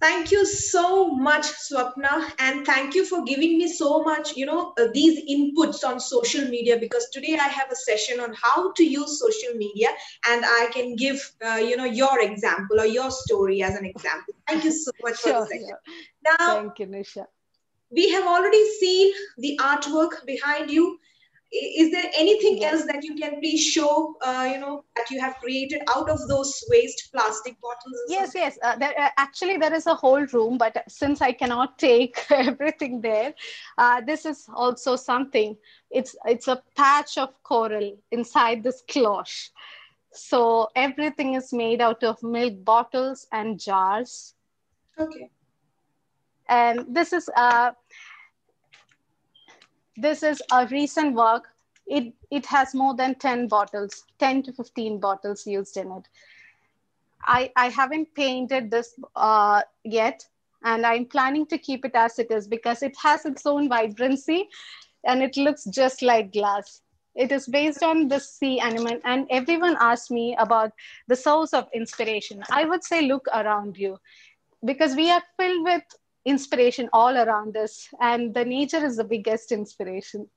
Thank you so much, Swapna, and thank you for giving me so much, you know, uh, these inputs on social media because today I have a session on how to use social media and I can give, uh, you know, your example or your story as an example. Thank you so much sure, for the session. Yeah. Now, thank you, Nisha. We have already seen the artwork behind you is there anything yes. else that you can please show uh, you know that you have created out of those waste plastic bottles yes yes. Uh, there, uh, actually there is a whole room but since i cannot take everything there uh, this is also something. It's it's a patch of coral inside this cloche. So everything is made out of milk bottles and jars. Okay. And this is uh this is a recent work. It, it has more than 10 bottles, 10 to 15 bottles used in it. I, I haven't painted this uh, yet. And I'm planning to keep it as it is because it has its own vibrancy and it looks just like glass. It is based on the sea animal, and everyone asks me about the source of inspiration. I would say, look around you because we are filled with inspiration all around us, and the nature is the biggest inspiration.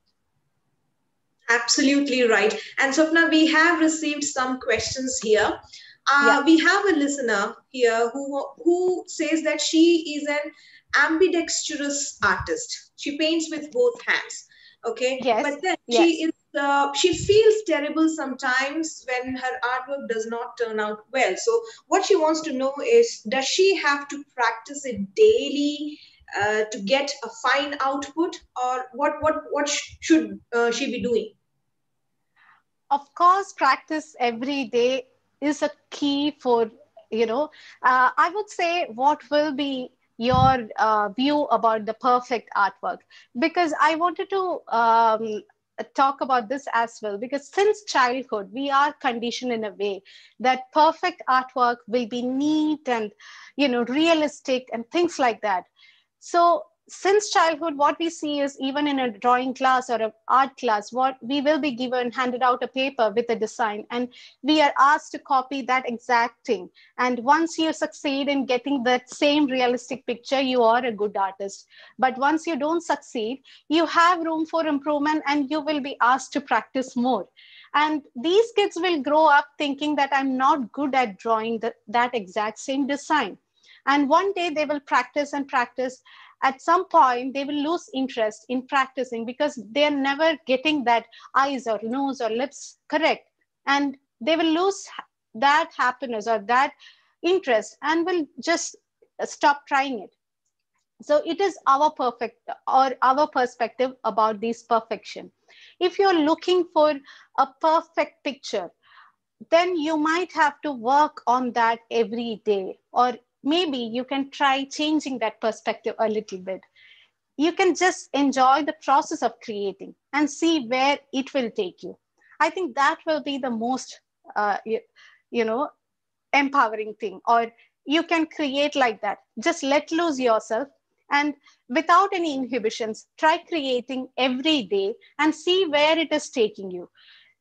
Absolutely right. And Swapna, we have received some questions here. Uh, yeah. We have a listener here who, who says that she is an ambidextrous artist. She paints with both hands. Okay. Yes. But then yes. she is uh, she feels terrible sometimes when her artwork does not turn out well. So what she wants to know is, does she have to practice it daily uh, to get a fine output, or what what what sh- should uh, she be doing? Of course, practice every day is a key for you know. Uh, I would say what will be your uh, view about the perfect artwork because I wanted to um, talk about this as well because since childhood we are conditioned in a way that perfect artwork will be neat and you know realistic and things like that. So since childhood what we see is even in a drawing class or an art class what we will be given handed out a paper with a design and we are asked to copy that exact thing. And once you succeed in getting that same realistic picture you are a good artist. But once you don't succeed you have room for improvement and you will be asked to practice more. And these kids will grow up thinking that i'm not good at drawing the, that exact same design. And one day they will practice and practice at some point they will lose interest in practicing because they're never getting that eyes or nose or lips correct. And they will lose that happiness or that interest and will just stop trying it. So it is our perfect or our perspective about this perfection. If you're looking for a perfect picture then you might have to work on that every day or maybe you can try changing that perspective a little bit. You can just enjoy the process of creating and see where it will take you. I think that will be the most, uh, you, you know, empowering thing. Or you can create like that. Just let loose yourself and without any inhibitions, try creating every day and see where it is taking you.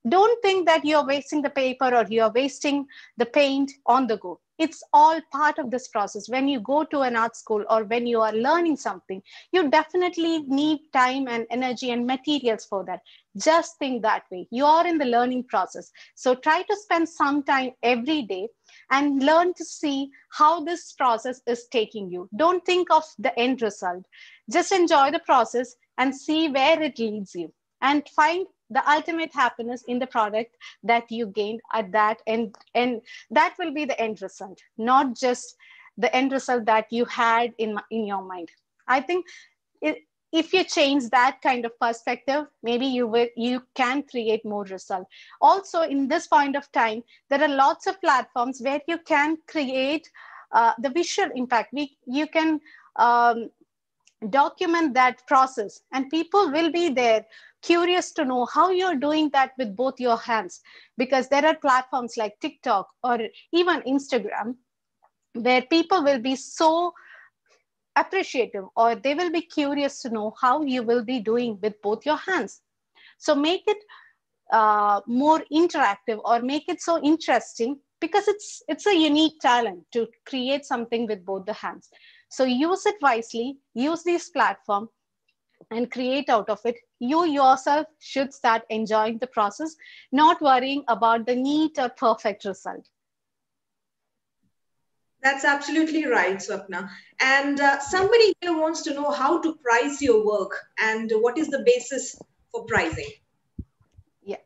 Don't think that you're wasting the paper or you're wasting the paint on the go. It's all part of this process. When you go to an art school or when you are learning something you definitely need time and energy and materials for that. Just think that way. You are in the learning process. So try to spend some time every day and learn to see how this process is taking you. Don't think of the end result. Just enjoy the process and see where it leads you. And find the ultimate happiness in the product that you gained at that and and that will be the end result not just the end result that you had in in your mind. I think it, if you change that kind of perspective maybe you will you can create more result. Also in this point of time there are lots of platforms where you can create uh, the visual impact. We you can um, document that process and people will be there curious to know how you're doing that with both your hands because there are platforms like TikTok or even Instagram where people will be so appreciative or they will be curious to know how you will be doing with both your hands. So make it uh, more interactive or make it so interesting because it's it's a unique talent to create something with both the hands. So use it wisely, use this platform and create out of it, you yourself should start enjoying the process, not worrying about the neat or perfect result. That's absolutely right, Swapna. And uh, somebody here wants to know how to price your work and what is the basis for pricing. Yeah.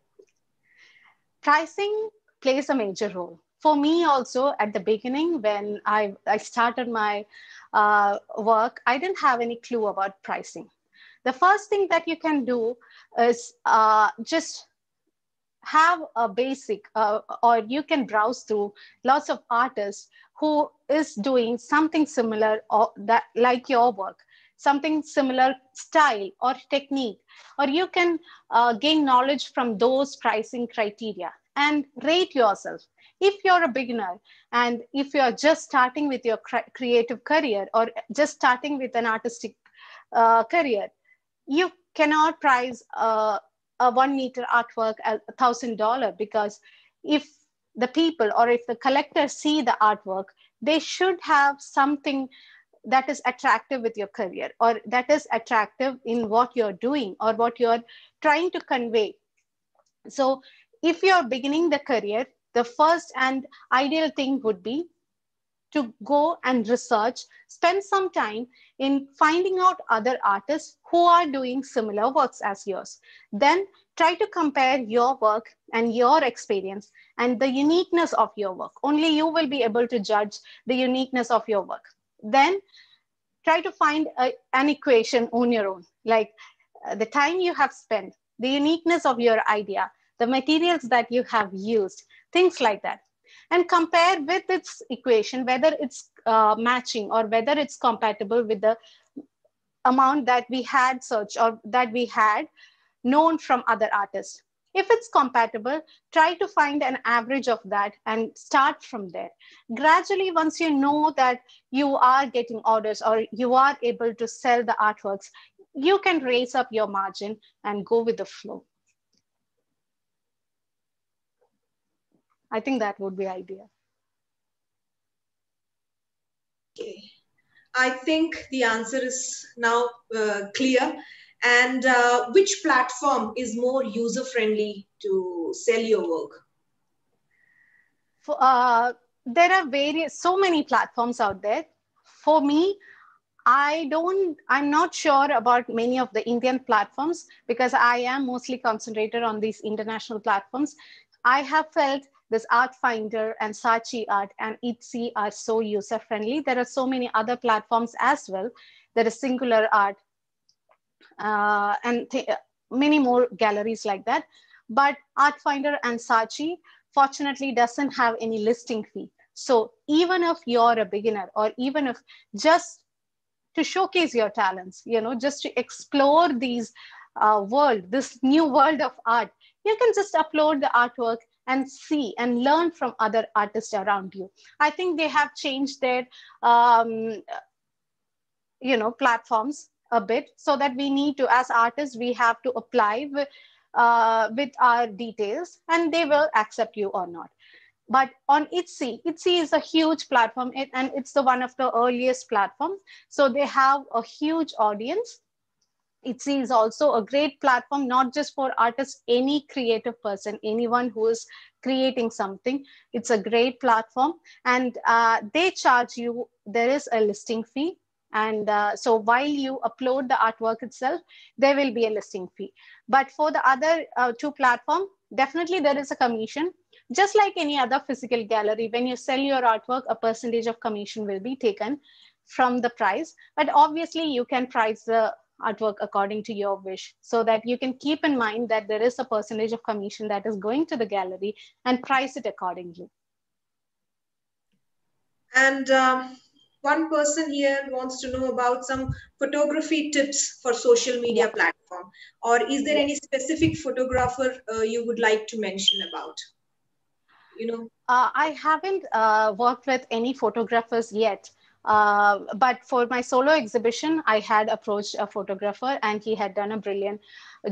Pricing plays a major role. For me, also, at the beginning, when I, I started my uh, work, I didn't have any clue about pricing the first thing that you can do is uh, just have a basic uh, or you can browse through lots of artists who is doing something similar or that like your work something similar style or technique or you can uh, gain knowledge from those pricing criteria and rate yourself. If you're a beginner and if you're just starting with your cre- creative career or just starting with an artistic uh, career you cannot price uh, a one meter artwork at a thousand dollar because if the people or if the collectors see the artwork they should have something that is attractive with your career or that is attractive in what you're doing or what you're trying to convey. So if you're beginning the career the first and ideal thing would be to go and research, spend some time in finding out other artists who are doing similar works as yours. Then try to compare your work and your experience and the uniqueness of your work. Only you will be able to judge the uniqueness of your work. Then try to find a, an equation on your own, like uh, the time you have spent, the uniqueness of your idea, the materials that you have used, things like that and compare with its equation whether it's uh, matching or whether it's compatible with the amount that we had searched or that we had known from other artists. If it's compatible, try to find an average of that and start from there. Gradually, once you know that you are getting orders or you are able to sell the artworks, you can raise up your margin and go with the flow. I think that would be ideal. Okay. I think the answer is now uh, clear. And uh, which platform is more user friendly to sell your work? For, uh, there are various, so many platforms out there. For me, I don't, I'm not sure about many of the Indian platforms because I am mostly concentrated on these international platforms. I have felt this Artfinder and Saatchi Art and Etsy are so user friendly. There are so many other platforms as well. There is Singular Art uh, and many more galleries like that. But Artfinder and Saatchi fortunately doesn't have any listing fee. So even if you're a beginner or even if just to showcase your talents, you know, just to explore these uh, world, this new world of art, you can just upload the artwork and see and learn from other artists around you. I think they have changed their, um, you know, platforms a bit so that we need to, as artists, we have to apply with, uh, with our details and they will accept you or not. But on Etsy, Etsy is a huge platform and it's the one of the earliest platforms. So they have a huge audience Etsy is also a great platform, not just for artists, any creative person, anyone who is creating something. It's a great platform. And uh, they charge you, there is a listing fee. And uh, so while you upload the artwork itself, there will be a listing fee. But for the other uh, two platforms, definitely there is a commission. Just like any other physical gallery, when you sell your artwork, a percentage of commission will be taken from the price. But obviously, you can price the artwork according to your wish so that you can keep in mind that there is a percentage of commission that is going to the gallery and price it accordingly. And um, one person here wants to know about some photography tips for social media platform or is there any specific photographer uh, you would like to mention about? You know, uh, I haven't uh, worked with any photographers yet, uh, but for my solo exhibition, I had approached a photographer and he had done a brilliant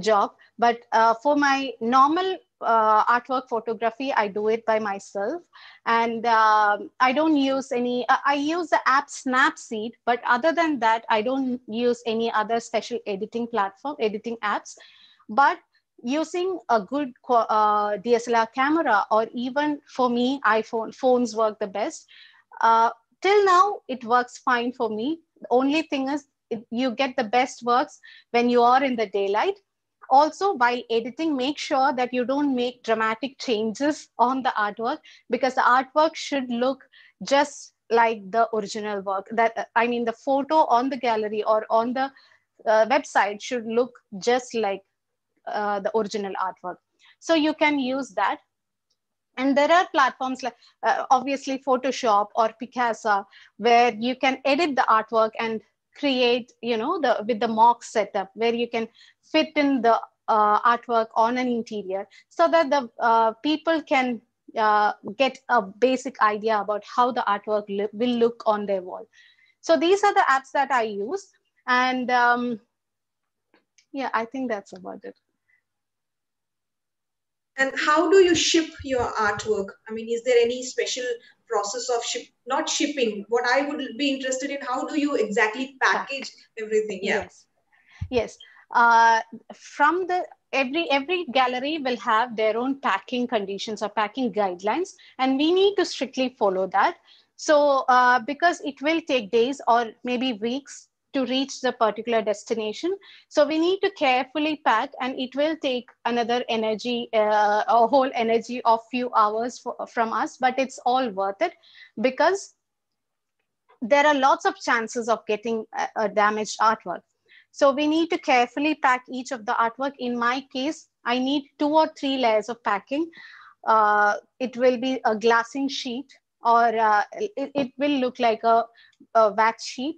job. But uh, for my normal uh, artwork photography, I do it by myself. And um, I don't use any, uh, I use the app Snapseed, but other than that, I don't use any other special editing platform, editing apps. But using a good uh, DSLR camera, or even for me, iPhone, phones work the best. Uh, till now it works fine for me. The only thing is you get the best works when you are in the daylight. Also while editing make sure that you don't make dramatic changes on the artwork because the artwork should look just like the original work. That i mean the photo on the gallery or on the uh, website should look just like uh, the original artwork. So you can use that and there are platforms like uh, obviously photoshop or picasa where you can edit the artwork and create you know the with the mock setup where you can fit in the uh, artwork on an interior so that the uh, people can uh, get a basic idea about how the artwork will look on their wall. So these are the apps that I use. And um, yeah, I think that's about it. And how do you ship your artwork? I mean, is there any special process of ship, not shipping? What I would be interested in, how do you exactly package everything? Yeah. Yes. Yes. Uh, from the every every gallery will have their own packing conditions or packing guidelines and we need to strictly follow that so uh, because it will take days or maybe weeks to reach the particular destination so we need to carefully pack and it will take another energy uh, a whole energy of few hours for, from us but it's all worth it because there are lots of chances of getting a, a damaged artwork so we need to carefully pack each of the artwork. In my case, I need two or three layers of packing. Uh, it will be a glassine sheet or uh, it, it, will look like a, a wax sheet.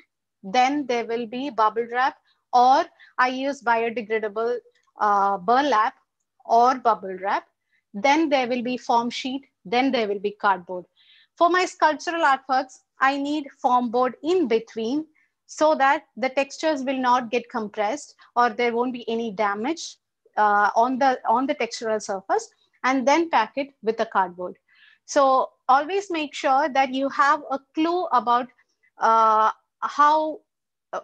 Then there will be bubble wrap or I use biodegradable uh, burlap or bubble wrap. Then there will be foam sheet. Then there will be cardboard. For my sculptural artworks, I need foam board in between so that the textures will not get compressed or there won't be any damage uh, on the on the textural surface and then pack it with the cardboard so always make sure that you have a clue about uh, how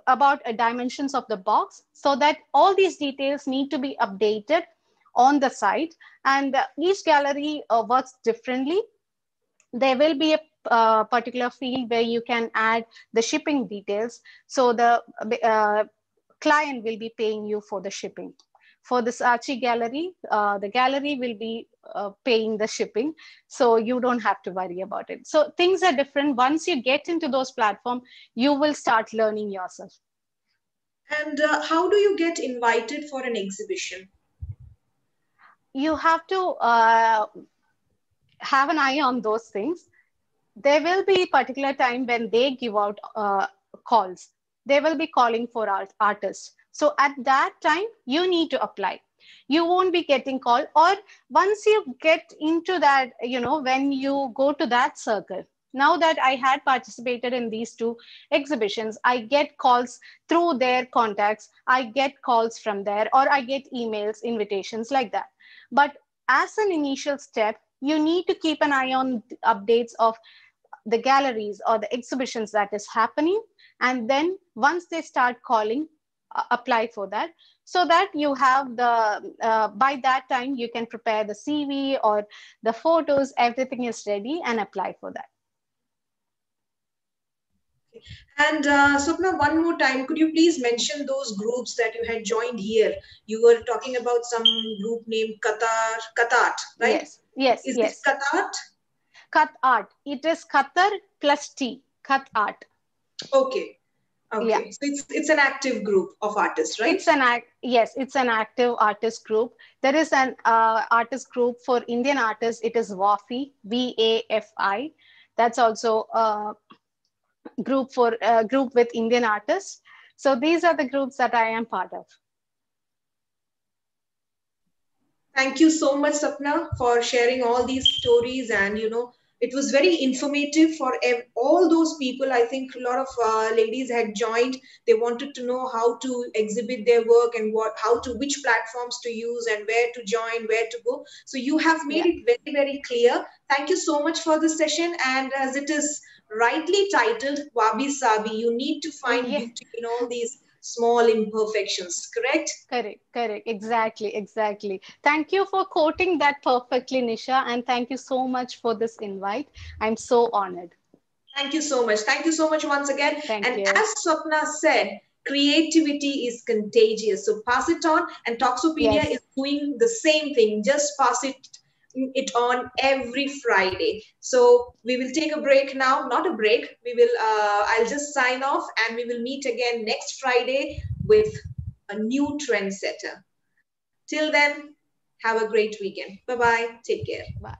about uh, dimensions of the box so that all these details need to be updated on the site and each gallery uh, works differently there will be a uh, particular field where you can add the shipping details. So the uh, client will be paying you for the shipping. For this Saatchi gallery, uh, the gallery will be uh, paying the shipping. So you don't have to worry about it. So things are different. Once you get into those platforms, you will start learning yourself. And uh, how do you get invited for an exhibition? You have to uh, have an eye on those things there will be a particular time when they give out uh, calls. They will be calling for art, artists. So at that time, you need to apply. You won't be getting called. Or once you get into that, you know, when you go to that circle, now that I had participated in these two exhibitions, I get calls through their contacts. I get calls from there, or I get emails, invitations like that. But as an initial step, you need to keep an eye on updates of the galleries or the exhibitions that is happening. And then once they start calling, apply for that so that you have the, uh, by that time, you can prepare the CV or the photos, everything is ready and apply for that. And uh, Swapna, one more time, could you please mention those groups that you had joined here? You were talking about some group named Qatar, Qatar, right? Yes, yes, Is yes. this Qatar? Cut Art. It is Qatar plus T. Cut Art. Okay. Okay. Yeah. So it's it's an active group of artists, right? It's an act. Yes, it's an active artist group. There is an uh, artist group for Indian artists. It is VAFI. V A F I. That's also a group for a group with Indian artists. So these are the groups that I am part of. Thank you so much, Sapna, for sharing all these stories and you know it was very informative for all those people. I think a lot of uh, ladies had joined. They wanted to know how to exhibit their work and what how to which platforms to use and where to join where to go. So you have made yeah. it very very clear. Thank you so much for this session. And as it is rightly titled wabi sabi you need to find yeah. beauty in all these small imperfections, correct? Correct, correct. Exactly, exactly. Thank you for quoting that perfectly, Nisha. And thank you so much for this invite. I'm so honored. Thank you so much. Thank you so much once again. Thank and you. as Swapna said, creativity is contagious. So pass it on. And Talksopedia yes. is doing the same thing. Just pass it it on every Friday. So we will take a break now, not a break. We will, uh, I'll just sign off and we will meet again next Friday with a new trendsetter. Till then, have a great weekend. Bye-bye. Take care. Bye.